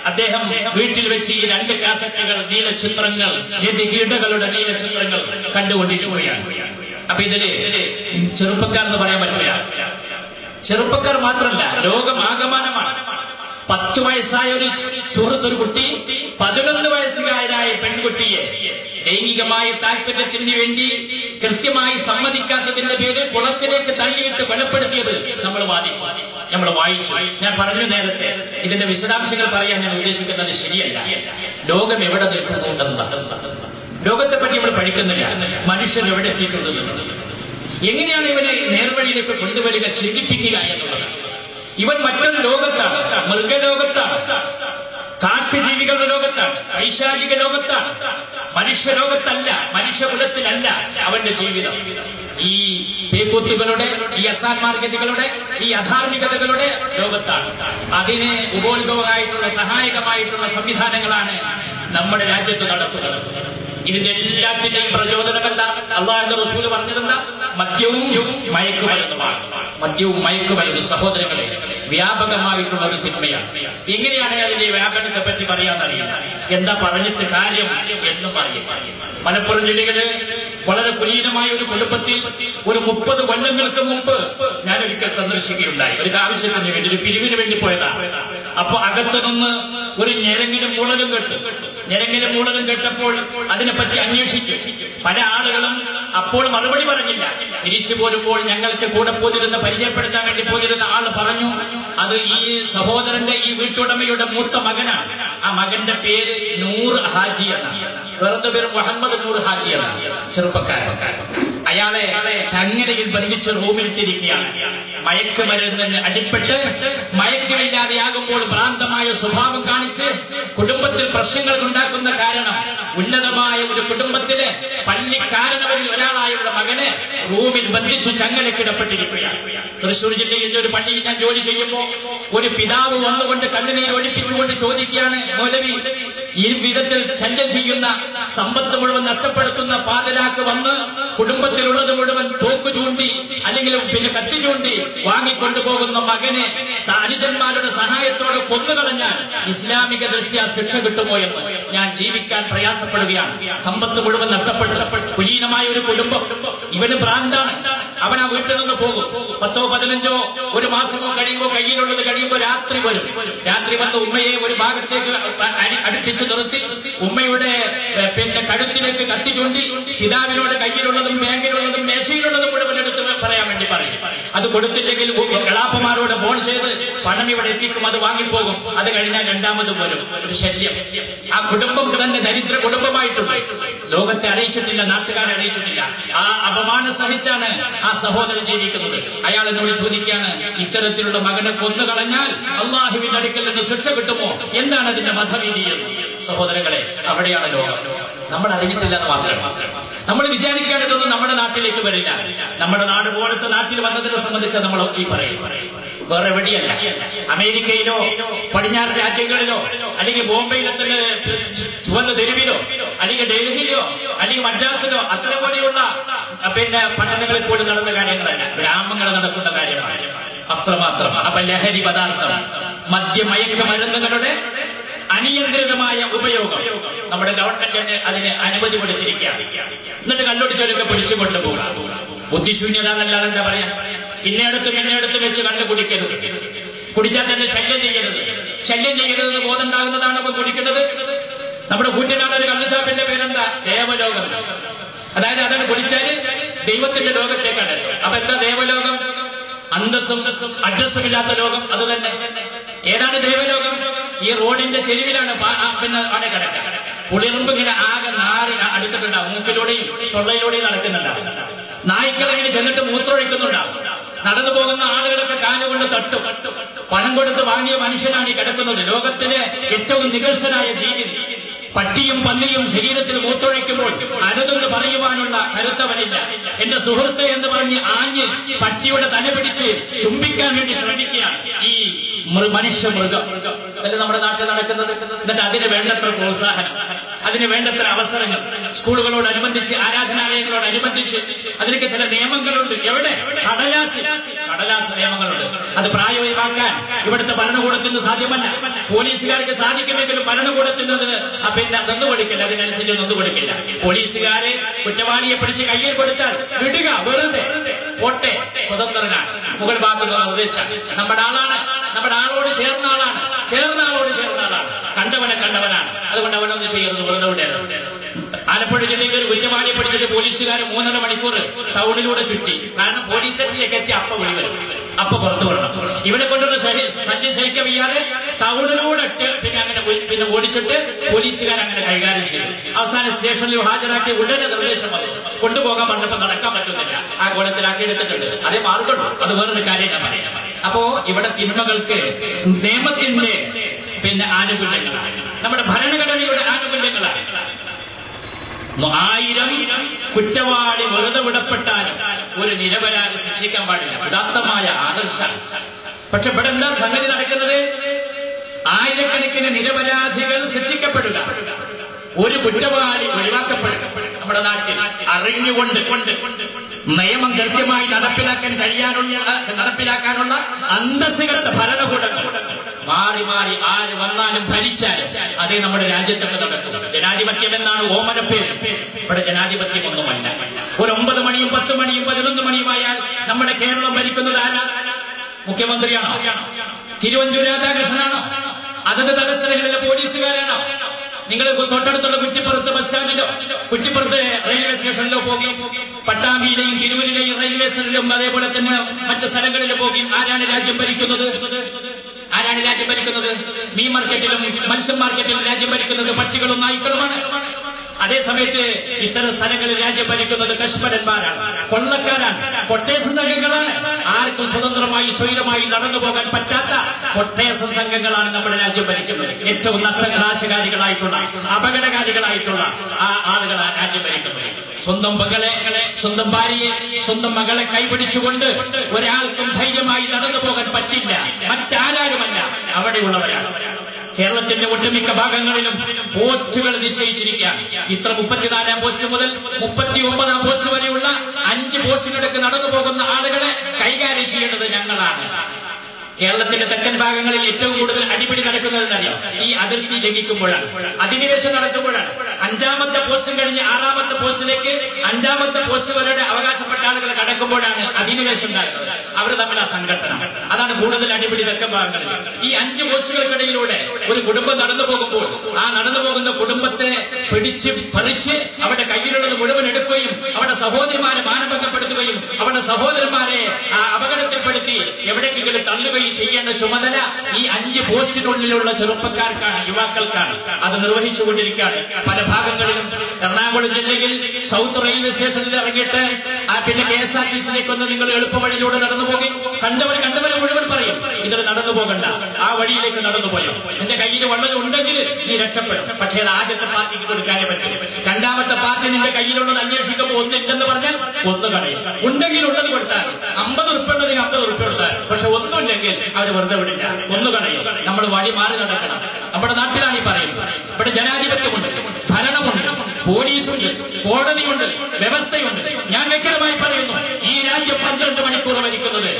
അദ്ദേഹം വീട്ടിൽ വെച്ച് ഈ രണ്ട് കാസറ്റുകൾ നീലചിത്രങ്ങൾ കീടകളുടെ നീലചിത്രങ്ങൾ കണ്ടുകൊണ്ടിരിക്കുകയാണ്. അപ്പൊ ഇതിൽ ചെറുപ്പക്കാരെന്ന് പറയാൻ പറ്റില്ല. ചെറുപ്പക്കാർ മാത്രമല്ല ലോകമാകമാനമാണ് പത്ത് വയസ്സായ ഒരു സുഹൃത്ത് ഒരു കുട്ടി പതിനൊന്ന് വയസ്സുകാരായ പെൺകുട്ടിയെ ലൈംഗികമായ താല്പര്യത്തിന് വേണ്ടി കൃത്യമായി സമ്മതിക്കാത്തതിന്റെ പേര് കുളത്തിലേക്ക് തള്ളിയിട്ട് കൊലപ്പെടുത്തിയത് നമ്മൾ വാദിച്ചു. നമ്മൾ വായിച്ചു. ഞാൻ പറഞ്ഞു നേരത്തെ ഇതിന്റെ വിശദാംശങ്ങൾ പറയാൻ ഞാൻ ഉദ്ദേശിക്കുന്നത് ശരിയല്ല. ലോകം എവിടെ നിൽക്കുന്നുണ്ടെന്ന്. ലോകത്തെ പറ്റി നമ്മൾ പഠിക്കുന്നില്ല. മനുഷ്യർ എവിടെ എത്തിയിട്ടുണ്ടെന്ന്. എങ്ങനെയാണ് ഇവനെ നേർവഴിയിലേക്ക് കൊണ്ടുവരിക ചിന്തിപ്പിക്കുക എന്നുള്ളത്? ഇവൻ മറ്റൊരു ലോകത്താണ് മൃഗലോകത്താണ് കാട്ടുജീവികളുടെ ലോകത്താണ് വൈശാലിക ലോകത്താണ്. മനുഷ്യലോകത്തല്ല മനുഷ്യ മനുഷ്യകുലത്തിലല്ല അവന്റെ ജീവിതം. ഈ പേക്കൂത്തുകളുടെ ഈ അസാൻമാർഗതികളുടെ ഈ അധാർമികതകളുടെ ലോകത്താണ്. അതിന് ഉപോത്ഭവമായിട്ടുള്ള സഹായകമായിട്ടുള്ള സംവിധാനങ്ങളാണ് നമ്മുടെ രാജ്യത്ത് നടക്കുന്നത്. ഇതിന്റെ എല്ലാറ്റിന്റെയും പ്രചോദനം എന്താ? റസൂൽ റസൂൽ പറഞ്ഞതെന്താ? മദ്യവും മയക്കുമരുന്നുമാണ്. മദ്യവും മയക്കുമരുന്ന് സഹോദരങ്ങളെ വ്യാപകമായിട്ടുള്ള ഒരു തിന്മയാണ്. എങ്ങനെയാണ് അതിന്റെ വ്യാപനത്തെ പറ്റി പറയാതറിയാം എന്താ പറഞ്ഞിട്ട് കാര്യം എന്നും പറയും. മലപ്പുറം ജില്ലയിൽ വളരെ കുലീനമായ ഒരു കുടുംബത്തിൽ ഒരു മുപ്പത് കൊല്ലങ്ങൾക്ക് മുമ്പ് ഞാൻ ഒരിക്കൽ സന്ദർശിക്കുകയുണ്ടായി. ഒരു ആവശ്യത്തിന് വേണ്ടി ഒരു പിരിവിന് വേണ്ടി പോയതാ അപ്പൊ അകത്തു നിന്ന് ഒരു ഞെരങ്ങിനും മൂളലും കേട്ടു. ഞെരങ്ങിനും മൂളലും കെട്ടപ്പോൾ അതിനെപ്പറ്റി അന്വേഷിച്ചു. പല ആളുകളും അപ്പോൾ മറുപടി പറഞ്ഞില്ല. തിരിച്ചു പോരുമ്പോൾ ഞങ്ങൾക്ക് കൂടെ പോതിരുന്ന പരിചയപ്പെടുത്താൻ വേണ്ടി പോതിരുന്ന ആൾ പറഞ്ഞു അത് ഈ സഹോദരന്റെ ഈ വീട്ടുടമയുടെ മൂത്ത മകനാണ്. ആ മകന്റെ പേര് നൂർ ഹാജി എന്നാണ്. വേറെ പേര് മുഹമ്മദ് നൂർ ഹാജി എന്നാണ്. ചെറുപ്പക്കാരൻ. അയാളെ ചങ്ങലയിൽ ബന്ധിച്ച് റൂമിലിട്ടിരിക്കുകയാണ്. മയക്കുമരുന്നിന് അടിപ്പെട്ട് മയക്കമില്ലാതെയാകുമ്പോൾ ഭ്രാന്തമായ സ്വഭാവം കാണിച്ച് കുടുംബത്തിൽ പ്രശ്നങ്ങൾ ഉണ്ടാക്കുന്ന കാരണം ഉന്നതമായ ഒരു കുടുംബത്തിന് പള്ളിക്കാരണവരിൽ ഒരാളായുള്ള മകന് റൂമിൽ ബന്ധിച്ചു ചങ്ങലക്കിടപ്പെട്ടിരിക്കുകയാണ്. തൃശൂർ ജില്ലയിൽ ഒരു പള്ളിയിൽ ഞാൻ ജോലി ചെയ്യുമ്പോൾ ഒരു പിതാവ് വന്നുകൊണ്ട് കണ്ണുനീർ ഒഴിപ്പിച്ചുകൊണ്ട് ചോദിക്കുകയാണ് മൗലവി ഈ വിധത്തിൽ ചഞ്ച ചെയ്യുന്ന സമ്പത്ത് മുഴുവൻ നഷ്ടപ്പെടുത്തുന്ന പാതിരാക്ക് വന്ന് കുടുംബത്തിലുള്ളത് മുഴുവൻ തോക്ക് ചൂണ്ടി അല്ലെങ്കിൽ പിന്നെ കത്തി ചൂണ്ടി വാങ്ങിക്കൊണ്ടുപോകുന്ന മകനെ അനുജന്മാരുടെ സഹായത്തോടെ കൊന്നുകളഞ്ഞാൽ ഇസ്ലാമിക ദൃഷ്ട്യാ ശിക്ഷ കിട്ടുമോ എന്ന് ഞാൻ ജീവിക്കാൻ പ്രയാസപ്പെടുകയാണ്. സമ്പത്ത് മുഴുവൻ നഷ്ടപ്പെട്ടു കുലീനമായ ഒരു കുടുംബം ഇവന് ഭ്രാന്താണ്. അവൻ ആ വീട്ടിൽ നിന്ന് പോകും. പത്തോ പതിനഞ്ചോ ഒരു മാസമോ കഴിയുമ്പോൾ കയ്യിലുള്ളത് കഴിയുമ്പോൾ രാത്രി വരും. രാത്രി വന്ന് ഉമ്മയെ ഒരു ഭാഗത്തേക്ക് അടി- അടുപ്പിച്ച് നിർത്തി ഉമ്മയുടെ പിന്നെ കഴുത്തിലേക്ക് കത്തി പിതാവിനോട് കയ്യിലുള്ളതും ബാങ്കിലുള്ളതും മേശയിലുള്ളതും മുഴുവൻ എടുത്ത് പറയാൻ വേണ്ടി പറയും. അത് കൊടുത്തില്ലെങ്കിൽ കളാപ്പമാരോട് ഫോൺ ചെയ്ത് പണം ഇവിടെ എത്തിക്കും അത് വാങ്ങിപ്പോകും. അത് കഴിഞ്ഞാൽ രണ്ടാമത് പോലും ഒരു ശല്യം. ആ കുടുംബം തന്നെ ദരിദ്ര കുടുംബമായിട്ടുണ്ട്. ലോകത്തെ അറിയിച്ചിട്ടില്ല നാട്ടുകാരെ അറിയിച്ചിട്ടില്ല. ആ അപമാനം സഹിച്ചാണ് ആ സഹോദരൻ ജീവിക്കുന്നത്. അയാൾ എന്നോട് ചോദിക്കുകയാണ് ഇത്തരത്തിലുള്ള മകനെ കൊന്നു കളഞ്ഞാൽ അള്ളാഹുവിന്റെ അടുക്കൽ നിന്ന് ശിക്ഷ കിട്ടുമോ? എന്താണ് അതിന്റെ മതവീതി എന്ന്? സഹോദരങ്ങളെ അവിടെയാണ് ലോകം. നമ്മൾ അറിഞ്ഞിട്ടില്ല എന്ന് മാത്രം. നമ്മൾ വിചാരിക്കാൻ ഇതൊന്നും നമ്മുടെ നാട്ടിലേക്ക് വരില്ല. നമ്മുടെ നാട് പോലത്തെ നാട്ടിൽ വന്നതിനെ സംബന്ധിച്ച് നമ്മൾ ഈ പറയും. വേറെ എവിടെയല്ല. അമേരിക്കയിലോ പടിഞ്ഞാറ് രാജ്യങ്ങളിലോ അല്ലെങ്കിൽ ബോംബെയിലെ തന്നെ ചുവന്ന തെരുവിലോ അല്ലെങ്കിൽ ഡൽഹിയിലോ അല്ലെങ്കിൽ മദ്രാസിലോ അത്ര പോലെയുള്ള പിന്നെ പട്ടണങ്ങളിൽ പോലും നടന്ന കാര്യങ്ങളല്ല. ഗ്രാമങ്ങൾ നടക്കുന്ന കാര്യമാണ്. അത്രമാത്രം. അപ്പൊ ലഹരി പദാർത്ഥം. മദ്യമയക്ക മരുന്നുകളുടെ അനിയന്ത്രിതമായ ഉപയോഗം. നമ്മുടെ ഗവൺമെന്റ് അതിന് അനുമതി കൊടുത്തിരിക്കുകയാണ് എന്നിട്ട് കണ്ടുപിടിച്ചവരൊക്കെ പിടിച്ചു കൊണ്ടുപോകാം ബുദ്ധിശൂന്യത എന്നല്ലാതെ എന്താ പറയാ? ഇന്നയിടത്തും ഇന്നയിടത്തും വെച്ച് കണ്ടു കുടിക്കരുത്. കുടിച്ചാൽ തന്നെ ശല്യം ചെയ്യരുത്. ശല്യം ചെയ്യരുതെന്ന് ബോധമുണ്ടാകുന്നതാണ് ഇപ്പൊ കുടിക്കുന്നത് നമ്മുടെ കൂറ്റനാട് ഒരു കള്ളുഷാപ്പിന്റെ പേരെന്താ? ദേവലോകം. അതായത് അതാണ് കുടിച്ചാൽ ദൈവത്തിന്റെ ലോകത്തേക്കാണ്. അപ്പൊ എന്താ ദേവലോകം? അന്തസ്സും അഡ്രസ്സും ഇല്ലാത്ത ലോകം അത് തന്നെ. ഏതാണ് ദേവലോകം? ഈ റോഡിന്റെ ചെരുവിലാണ് പിന്നെ അവിടെ കിടക്കുക. പുളിറുമ്പ് ഇങ്ങനെ ആകെ നാറി അടുത്തിട്ടുണ്ടാവും മൂക്കിലൂടെയും തൊള്ളയിലൂടെയും നടക്കുന്നുണ്ടാവും. നായ്ക്കളിങ്ങനെ ചെന്നിട്ട് മൂത്രമൊഴിക്കുന്നുണ്ടാവും. നടന്നു പോകുന്ന ആളുകളൊക്കെ കാലുകൊണ്ട് തട്ടും. പണം കൊടുത്ത് വാങ്ങിയ മനുഷ്യനാണ് ഈ കിടക്കുന്നത്. ലോകത്തിലെ ഏറ്റവും നികൃഷ്ടനായ ജീവി. പട്ടിയും പന്നിയും ശരീരത്തിൽ മൂത്തൊഴിക്കുമ്പോൾ അരുതെന്ന് പറയുവാനുള്ള കരുത്തവനില്ല. എന്റെ സുഹൃത്ത് എന്ന് പറഞ്ഞ് ആഞ്ഞ് പട്ടിയുടെ തല പിടിച്ച് ചുംബിക്കാൻ വേണ്ടി ശ്രമിക്കുക. ഈ മനുഷ്യ മൃഗം. അല്ലെ നമ്മുടെ നാട്ടിൽ നടക്കുന്നത് എന്നിട്ട് അതിന് വേണ്ടത്ര പ്രോത്സാഹനം അതിന് വേണ്ടത്ര അവസരങ്ങൾ സ്കൂളുകളോടനുബന്ധിച്ച് ആരാധനാലയങ്ങളോടനുബന്ധിച്ച് അതിനൊക്കെ ചില നിയമങ്ങളുണ്ട്. എവിടെ? കടലാസ് കടലാസ് നിയമങ്ങളുണ്ട്. അത് പ്രായോഗികമാക്കാൻ ഇവിടുത്തെ ഭരണകൂടത്തിന് സാധ്യമല്ല. പോലീസുകാർക്ക് സാധിക്കുമെങ്കിലും ഭരണകൂടത്തിന് പിന്നെ നിന്ന് കൊടുക്കില്ല. അതിനനുസരിച്ച് നിന്ന് കൊടുക്കില്ല. പോലീസുകാരെ കുറ്റവാളിയെ പിടിച്ച് കയ്യിൽ കൊടുത്താൽ വിടുക വെറുതെ. പോട്ടെ. സ്വതന്ത്രനാണ്. മുകൾ ഭാഗത്തുള്ള നിർദ്ദേശം നമ്മുടെ ആളാണ്. നമ്മുടെ ആളോട് ചേർന്ന ആളാണ്. ചേർന്ന ആളോട് ചേർന്ന ആളാണ്. കണ്ടവനെ കണ്ടവനാണ്. അതുകൊണ്ട് അവനൊന്നും ചെയ്യരുത് വെറുതെ ആലപ്പുഴ ജില്ലയിൽ ഒരു കുറ്റവാളി പഠിച്ചിട്ട് പോലീസുകാർ മൂന്നര മണിക്കൂർ ടൗണിലൂടെ ചുറ്റി. കാരണം പോലീസ് സ്റ്റേഷനിലേക്ക് എത്തി അപ്പ വിളി വരും അപ്പ പുറത്തു വരണം ഇവനെ കൊണ്ടുള്ള സഞ്ചി സഹിക്കാൻ വയ്യാതെ ടൗണിലൂടെ പിന്നെ അങ്ങനെ പിന്നെ ഓടിച്ചിട്ട് പോലീസുകാർ അങ്ങനെ കൈകാര്യം ചെയ്തു. അവസാന സ്റ്റേഷനിൽ ഹാജരാക്കി ഉടനെ നിർദ്ദേശം വന്നു. കൊണ്ടുപോകാൻ പറഞ്ഞപ്പോൾ നടക്കാൻ പറ്റുന്നില്ല. ആ കോലത്തിലാക്കി എടുത്തിട്ടുണ്ട്. അതേ മാർഗമുള്ളൂ അത് വേറൊരു കാര്യം ഞാൻ പറയാം. അപ്പോ ഇവിടെ തിന്മകൾക്ക് നിയമത്തിന്റെ പിന്നെ ആനുകൂല്യങ്ങളാണ്. നമ്മുടെ ഭരണഘടനയുടെ ആനുകൂല്യങ്ങളാണ്. ആയിരം കുറ്റവാളി വെറുതെ വിടപ്പെട്ടാലും ഒരു നിരപരാധി ശിക്ഷിക്കാൻ പാടില്ല. ഉദാത്തമായ ആദർശം പക്ഷെ ഇവിടെ എന്താ സംഗതി നടക്കുന്നത്? ആയിരക്കണക്കിന് നിരപരാധികൾ ശിക്ഷിക്കപ്പെടുക ഒരു കുറ്റവാളി ഒഴിവാക്കപ്പെടുക. നമ്മുടെ നാട്ടിൽ അറിഞ്ഞുകൊണ്ട് കൊണ്ട് നിയമം കൃത്യമായി നടപ്പിലാക്കാൻ കഴിയാനുള്ള നടപ്പിലാക്കാനുള്ള അന്തസ്സുകളുടെ ഭരണകൂടങ്ങൾ മാറി മാറി ആര് വന്നാലും ഭരിച്ചാലും അതേ നമ്മുടെ രാജ്യത്തൊക്കെ നടക്കും. ജനാധിപത്യം എന്നാണ് ഓമനപ്പേര് ഇവിടെ ജനാധിപത്യം ഒന്നുമല്ല ഒരു ഒമ്പത് മണിയും പത്ത് മണിയും പതിനൊന്ന് മണിയുമായാൽ നമ്മുടെ കേരളം ഭരിക്കുന്നത് ആരാ? മുഖ്യമന്ത്രിയാണോ? തിരുവഞ്ചൂർ രാധാകൃഷ്ണനാണോ? അതത് തലസ്ഥലങ്ങളിലെ പോലീസുകാരാണ്? നിങ്ങൾ തൊട്ടടുത്തുള്ള കുറ്റിപ്പുറത്ത് ബസ് സ്റ്റാൻഡിലോ കുറ്റിപ്പുറത്ത് റെയിൽവേ സ്റ്റേഷനിലോ പോകി പട്ടാമ്പിയിലെയും തിരൂരിലെയും റെയിൽവേ സ്റ്റേഷനിലും അതേപോലെ തന്നെ മറ്റ് സ്ഥലങ്ങളിലും പോകി ആരാണ് രാജ്യം ഭരിക്കുന്നത്? ആരാണ് രാജ്യം ഭരിക്കുന്നത്? മീൻ മാർക്കറ്റിലും മത്സ്യ മാർക്കറ്റിലും രാജ്യം ഭരിക്കുന്നത് പട്ടികളും നായ്ക്കളുമാണ്. അതേസമയത്ത് ഇത്തരം സ്ഥലങ്ങളിൽ രാജ്യം ഭരിക്കുന്നത് കശ്മരന്മാരാണ് കൊള്ളക്കാരാണ് കൊട്ടേഷൻ സംഘങ്ങളാണ്. ആർക്കും സ്വതന്ത്രമായി സ്വൈരമായി നടന്നു പോകാൻ പറ്റാത്ത കൊട്ടേഷൻ സംഘങ്ങളാണ് നമ്മുടെ രാജ്യം ഭരിക്കുന്നത്. ഏറ്റവും നഷ്ടനാശകാരികളായിട്ടുള്ള അപകടകാരികളായിട്ടുള്ള ആ ആളുകളാണ് രാജ്യം ഭരിക്കുന്നത്. സ്വന്തം മകളെ സ്വന്തം ഭാര്യയെ സ്വന്തം മകളെ കൈപിടിച്ചുകൊണ്ട് ഒരാൾക്കും ധൈര്യമായി നടന്നു പോകാൻ പറ്റില്ല. മറ്റാരാരുമല്ല അവിടെയുള്ളവരാണ്. കേരളത്തിന്റെ ഒട്ടുമിക്ക ഭാഗങ്ങളിലും പോസ്റ്റുകൾ നിശ്ചയിച്ചിരിക്കുകയാണ്. ഇത്ര മുപ്പത്തിനാലാം പോസ്റ്റ് മുതൽ മുപ്പത്തി ഒമ്പതാം പോസ്റ്റ് വരെയുള്ള അഞ്ച് പോസ്റ്റിനിടക്ക് നടന്നു പോകുന്ന ആളുകളെ കൈകാര്യം ചെയ്യേണ്ടത് ഞങ്ങളാണ്. കേരളത്തിന്റെ തെക്കൻ ഭാഗങ്ങളിൽ ഏറ്റവും കൂടുതൽ അടിപിടി നടക്കുന്നതെന്നറിയാം ഈ അതിർത്തി ലംഘിക്കുമ്പോഴാണ് അധിനിവേശം നടത്തുമ്പോഴാണ് അഞ്ചാമത്തെ പോസ്റ്റും കഴിഞ്ഞ് ആറാമത്തെ പോസ്റ്റിലേക്ക് അഞ്ചാമത്തെ പോസ്റ്റ് വരെ അവകാശപ്പെട്ട ആളുകൾ കടക്കുമ്പോഴാണ് അധിനിവേശം ഉണ്ടാകുന്നത്. അവർ തമ്മിൽ ആ സംഘടന അതാണ് കൂടുതൽ അടിപിടി തെക്കൻ ഭാഗങ്ങളിൽ. ഈ അഞ്ച് പോസ്റ്റുകൾക്കിടയിലൂടെ ഒരു കുടുംബം നടന്നു പോകുമ്പോൾ ആ നടന്നു പോകുന്ന കുടുംബത്തെ പിടിച്ച് പറിച്ച് അവരുടെ കയ്യിലുള്ളത് മുഴുവൻ എടുക്കുകയും അവരുടെ സഹോദരിമാരെ മാനഭംഗപ്പെടുത്തുകയും അവരുടെ സഹോദരന്മാരെ അപകടത്തിൽപ്പെടുത്തി എവിടേക്കെങ്കിലും തള്ളുകയും ചെയ്യേണ്ട ചുമതല ഈ അഞ്ച് പോസ്റ്റിനുള്ളിലുള്ള ചെറുപ്പക്കാർക്കാണ് യുവാക്കൾക്കാണ്. അത് നിർവഹിച്ചുകൊണ്ടിരിക്കുകയാണ്. പല ഭാഗങ്ങളിലും. എറണാകുളം ജില്ലയിൽ സൗത്ത് റെയിൽവേ സ്റ്റേഷനിൽ ഇറങ്ങിയിട്ട് പിന്നെ കെ എസ് ആർ ടി സിയിലേക്ക് ഒന്ന് നിങ്ങൾ എളുപ്പവഴിയിലൂടെ നടന്നു പോകും കണ്ടവർ കണ്ടവരെ മുഴുവൻ പറയും ഇതിൽ നടന്നു പോകണ്ട. ആ വഴിയിലേക്ക് നടന്നു പോയോ? നിന്റെ കയ്യിൽ വള്ളത് ഉണ്ടെങ്കിൽ നീ രക്ഷപ്പെടും. പക്ഷേ അത് ആദ്യത്തെ പാർട്ടിക്ക് കൊടുക്കാനേ പറ്റും. രണ്ടാമത്തെ പാർട്ടി നിന്റെ കയ്യിലുള്ളത് അന്വേഷിക്കുമ്പോൾ ഒന്നില്ലെന്ന് പറഞ്ഞാൽ ഒന്ന് കളയും ഉണ്ടെങ്കിൽ ഉള്ളത് കൊടുത്താൽ അമ്പത് ഉറുപ്പുള്ളതിന് അമ്പത് ഉറുപ്പ് കൊടുത്താൽ. പക്ഷെ ഒന്നുമില്ലെങ്കിൽ അവർ വെറുതെ വിടില്ല. ഒന്ന് കളയും നമ്മൾ വഴി മാറി നടക്കണം. നമ്മുടെ നാട്ടിലാണ് ഈ പറയുന്നത്. ഇവിടെ ജനാധിപത്യമുണ്ട് ഭരണമുണ്ട് പോലീസുണ്ട് കോടതിയുണ്ട് വ്യവസ്ഥയുണ്ട്. ഞാൻ വ്യക്തമായി പറയുന്നു ഈ രാജ്യം പന്ത്രണ്ട് മണിക്കൂർ ഭരിക്കുന്നത്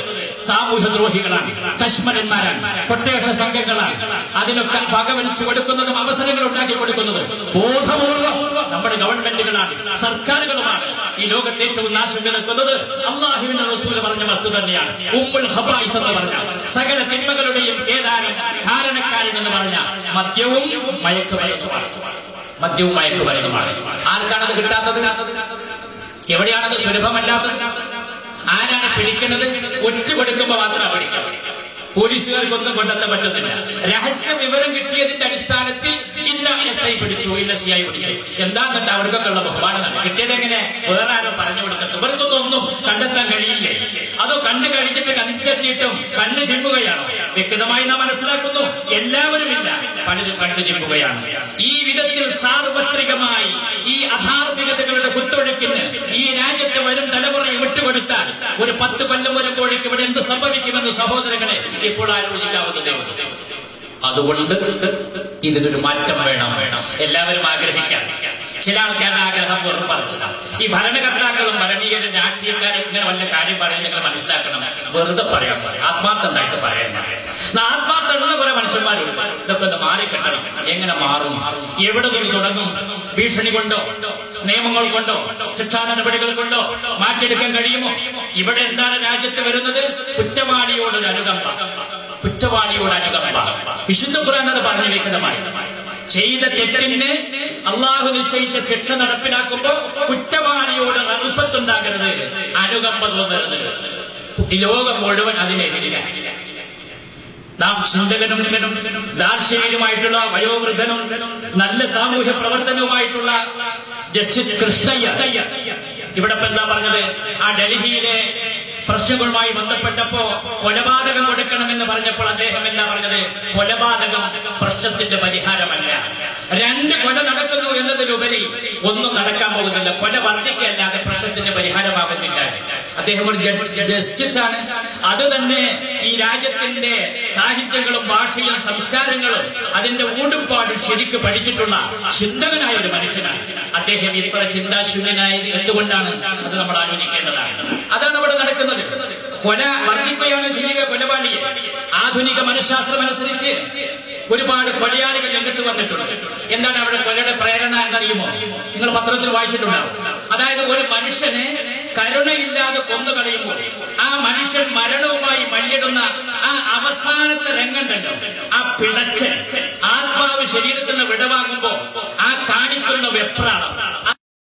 സാമൂഹ്യ ദ്രോഹികളാണ് കശ്മരന്മാരാണ് കൊട്ടേഷ സംഘങ്ങളാണ്. അതിനൊക്കെ വകവലിച്ചു കൊടുക്കുന്നതും അവസരങ്ങൾ ഉണ്ടാക്കി കൊടുക്കുന്നത്. ബോധപൂർവം നമ്മുടെ ഗവൺമെന്റുകളാണ് സർക്കാരുകളുമാണ്. ഈ ലോകത്തെ ഏറ്റവും നാശം കിടക്കുന്നത് അള്ളാഹുവിന്റെ റസൂൽ പറഞ്ഞ വസ്തു തന്നെയാണ്. ഉമ്മുൽ ഹബായിസ് എന്ന് പറഞ്ഞ സകല തിന്മകളുടെയും കേദാരം കാരണക്കാരൻ എന്ന് പറഞ്ഞ മദ്യവും മയക്കുമരുന്നുമാണ്. മദ്യവും മയക്കുമരുന്നുമാണ്. ആർക്കാണത് കിട്ടാത്തത്? എവിടെയാണത് സുലഭമല്ലാത്തത്? ആരാണ് പിടിക്കുന്നത്? ഒറ്റ കൊടുക്കുമ്പോ മാത്രമാണ് പിടിക്കുക പോലീസുകാർക്കൊന്നും കൊണ്ടെത്താൻ പറ്റുന്നില്ല രഹസ്യ വിവരം കിട്ടിയതിന്റെ അടിസ്ഥാനത്തിൽ ഇന്ന എസ് ഐ പിടിച്ചു ഇന്ന സി ഐ പിടിച്ചു. അവർക്കൊക്കെ ഉള്ള ബഹുമാനമാണ് കിട്ടിയത് എങ്ങനെ? വേറെ ആരോ പറഞ്ഞു കൊടുത്തിട്ട്. ഇവർക്കൊന്നും ഒന്നും കണ്ടെത്താൻ കഴിയില്ലേ? അതോ കണ്ടു കഴിച്ചിട്ട് കണ്ടെത്തിയിട്ടും കണ്ണ് ചിമ്പുകയാണോ? വ്യക്തമായി നാം മനസ്സിലാക്കുന്നു എല്ലാവരും ഇല്ല പലരും കണ്ടു ചിമ്പുകയാണ്. ഈ വിധത്തിൽ സാർവത്രികമായി ഈ അധാർമികതകളുടെ കുത്തൊഴുക്കിന് ഈ രാജ്യത്തെ വരും തലമുറയെ വിട്ടുകൊടുത്താൽ ഒരു പത്ത് കൊല്ലം വരുമ്പോഴേക്ക് ഇവിടെ എന്ത് സംഭവിക്കുമെന്ന് സഹോദരങ്ങളെ ഇപ്പോൾ ആലോചിക്കാവുന്നതേ ഉള്ളൂ അതുകൊണ്ട് ഇതിനൊരു മാറ്റം വേണം. വേണം എല്ലാവരും ആഗ്രഹിക്കാം. ചില ആൾക്കാർ ആഗ്രഹം വെറുപ്പറിച്ചതാണ് ഈ ഭരണകർത്താക്കളും ഭരണീയരും രാഷ്ട്രീയക്കാരും ഇങ്ങനെ വല്ല കാര്യം പറയാൻ നിങ്ങൾ മനസ്സിലാക്കണം. വെറുതെ പറയാൻ പറയും ആത്മാർത്ഥമായിട്ട് പറയാൻ പറയും ആത്മാർത്ഥമുള്ള കുറെ മനുഷ്യന്മാരുണ്ട് ഇതൊക്കെ ഒന്ന് മാറിക്കിട്ടണം. എങ്ങനെ മാറും? എവിടെ നിന്ന് തുടങ്ങും? ഭീഷണി കൊണ്ടോ? നിയമങ്ങൾ കൊണ്ടോ? ശിക്ഷാ നടപടികൾ കൊണ്ടോ? മാറ്റിയെടുക്കാൻ കഴിയുമോ? ഇവിടെ എന്താണ് രാജ്യത്ത് വരുന്നത്? കുറ്റവാളിയോടൊരു അനുകമ്പ. കുറ്റവാളിയോട് അനുകമ്പ. വിശുദ്ധ ഖുർആൻ പറഞ്ഞു വ്യക്തമായി ചെയ്ത തെറ്റിന് അള്ളാഹു നിശ്ചയിച്ച ശിക്ഷ നടപ്പിലാക്കുമ്പോ കുറ്റവാളിയോട് അറുപ്പത്തുണ്ടാകരുത് അനുകമ്പ ഈ ലോകം മുഴുവൻ അതിനെതിരില്ല നാം ചിന്തകനും ദാർശനികമായിട്ടുള്ള വയോവൃദ്ധനും നല്ല സാമൂഹ്യ പ്രവർത്തനവുമായിട്ടുള്ള ജസ്റ്റിസ് കൃഷ്ണയ്യ ഇവിടെ എന്താ പറഞ്ഞത്? ആ ഡൽഹിയിലെ പ്രശ്നങ്ങളുമായി ബന്ധപ്പെട്ടപ്പോ കൊലപാതകം കൊടുക്കണമെന്ന് പറഞ്ഞപ്പോൾ അദ്ദേഹം എന്താ പറഞ്ഞത്? കൊലപാതകം പ്രശ്നത്തിന്റെ പരിഹാരമല്ല. രണ്ട് കൊല നടക്കുന്നു എന്നതിലുപരി ഒന്നും നടക്കാൻ പോകുന്നില്ല. കൊല വർദ്ധിക്കല്ലാതെ പ്രശ്നത്തിന്റെ പരിഹാരമാകുന്നില്ല. അദ്ദേഹം ഒരു ജസ്റ്റിസ് ആണ് അത് തന്നെ ഈ രാജ്യത്തിന്റെ സാഹിത്യങ്ങളും ഭാഷയും സംസ്കാരങ്ങളും അതിന്റെ ഊടുപാടും ശരിക്ക് പഠിച്ചിട്ടുള്ള ചിന്തകനായ ഒരു മനുഷ്യനാണ്. അദ്ദേഹം ഇത്ര ചിന്താശൂന്യനായത് എന്തുകൊണ്ടാണ് അത് നമ്മൾ ആലോചിക്കേണ്ടതാണ്. അതാണ് അവിടെ നടക്കുന്നത്. കൊല വർദ്ധിക്കുകയാണ് ചെയ്യുക കൊലപാടിയെ ആധുനിക മനഃശാസ്ത്രം അനുസരിച്ച് ഒരുപാട് കൊലയാളികൾ രംഗത്ത് വന്നിട്ടുണ്ട്. എന്താണ് അവിടെ കൊലയുടെ പ്രേരണ എന്നറിയുമോ? നിങ്ങൾ പത്രത്തിൽ വായിച്ചിട്ടുണ്ടാവും. അതായത് ഒരു മനുഷ്യനെ കരുണയില്ലാതെ കൊന്നു കളയുമ്പോൾ ആ മനുഷ്യൻ മരണവുമായി മല്ലിടുന്ന ആ അവസാനത്തെ രംഗണ്ടല്ലോ ആ പിടച്ച് ആത്മാവ് ശരീരത്തിൽ നിന്ന് വിടവാങ്ങുമ്പോ ആ കാണിക്കുന്ന വെപ്രാളം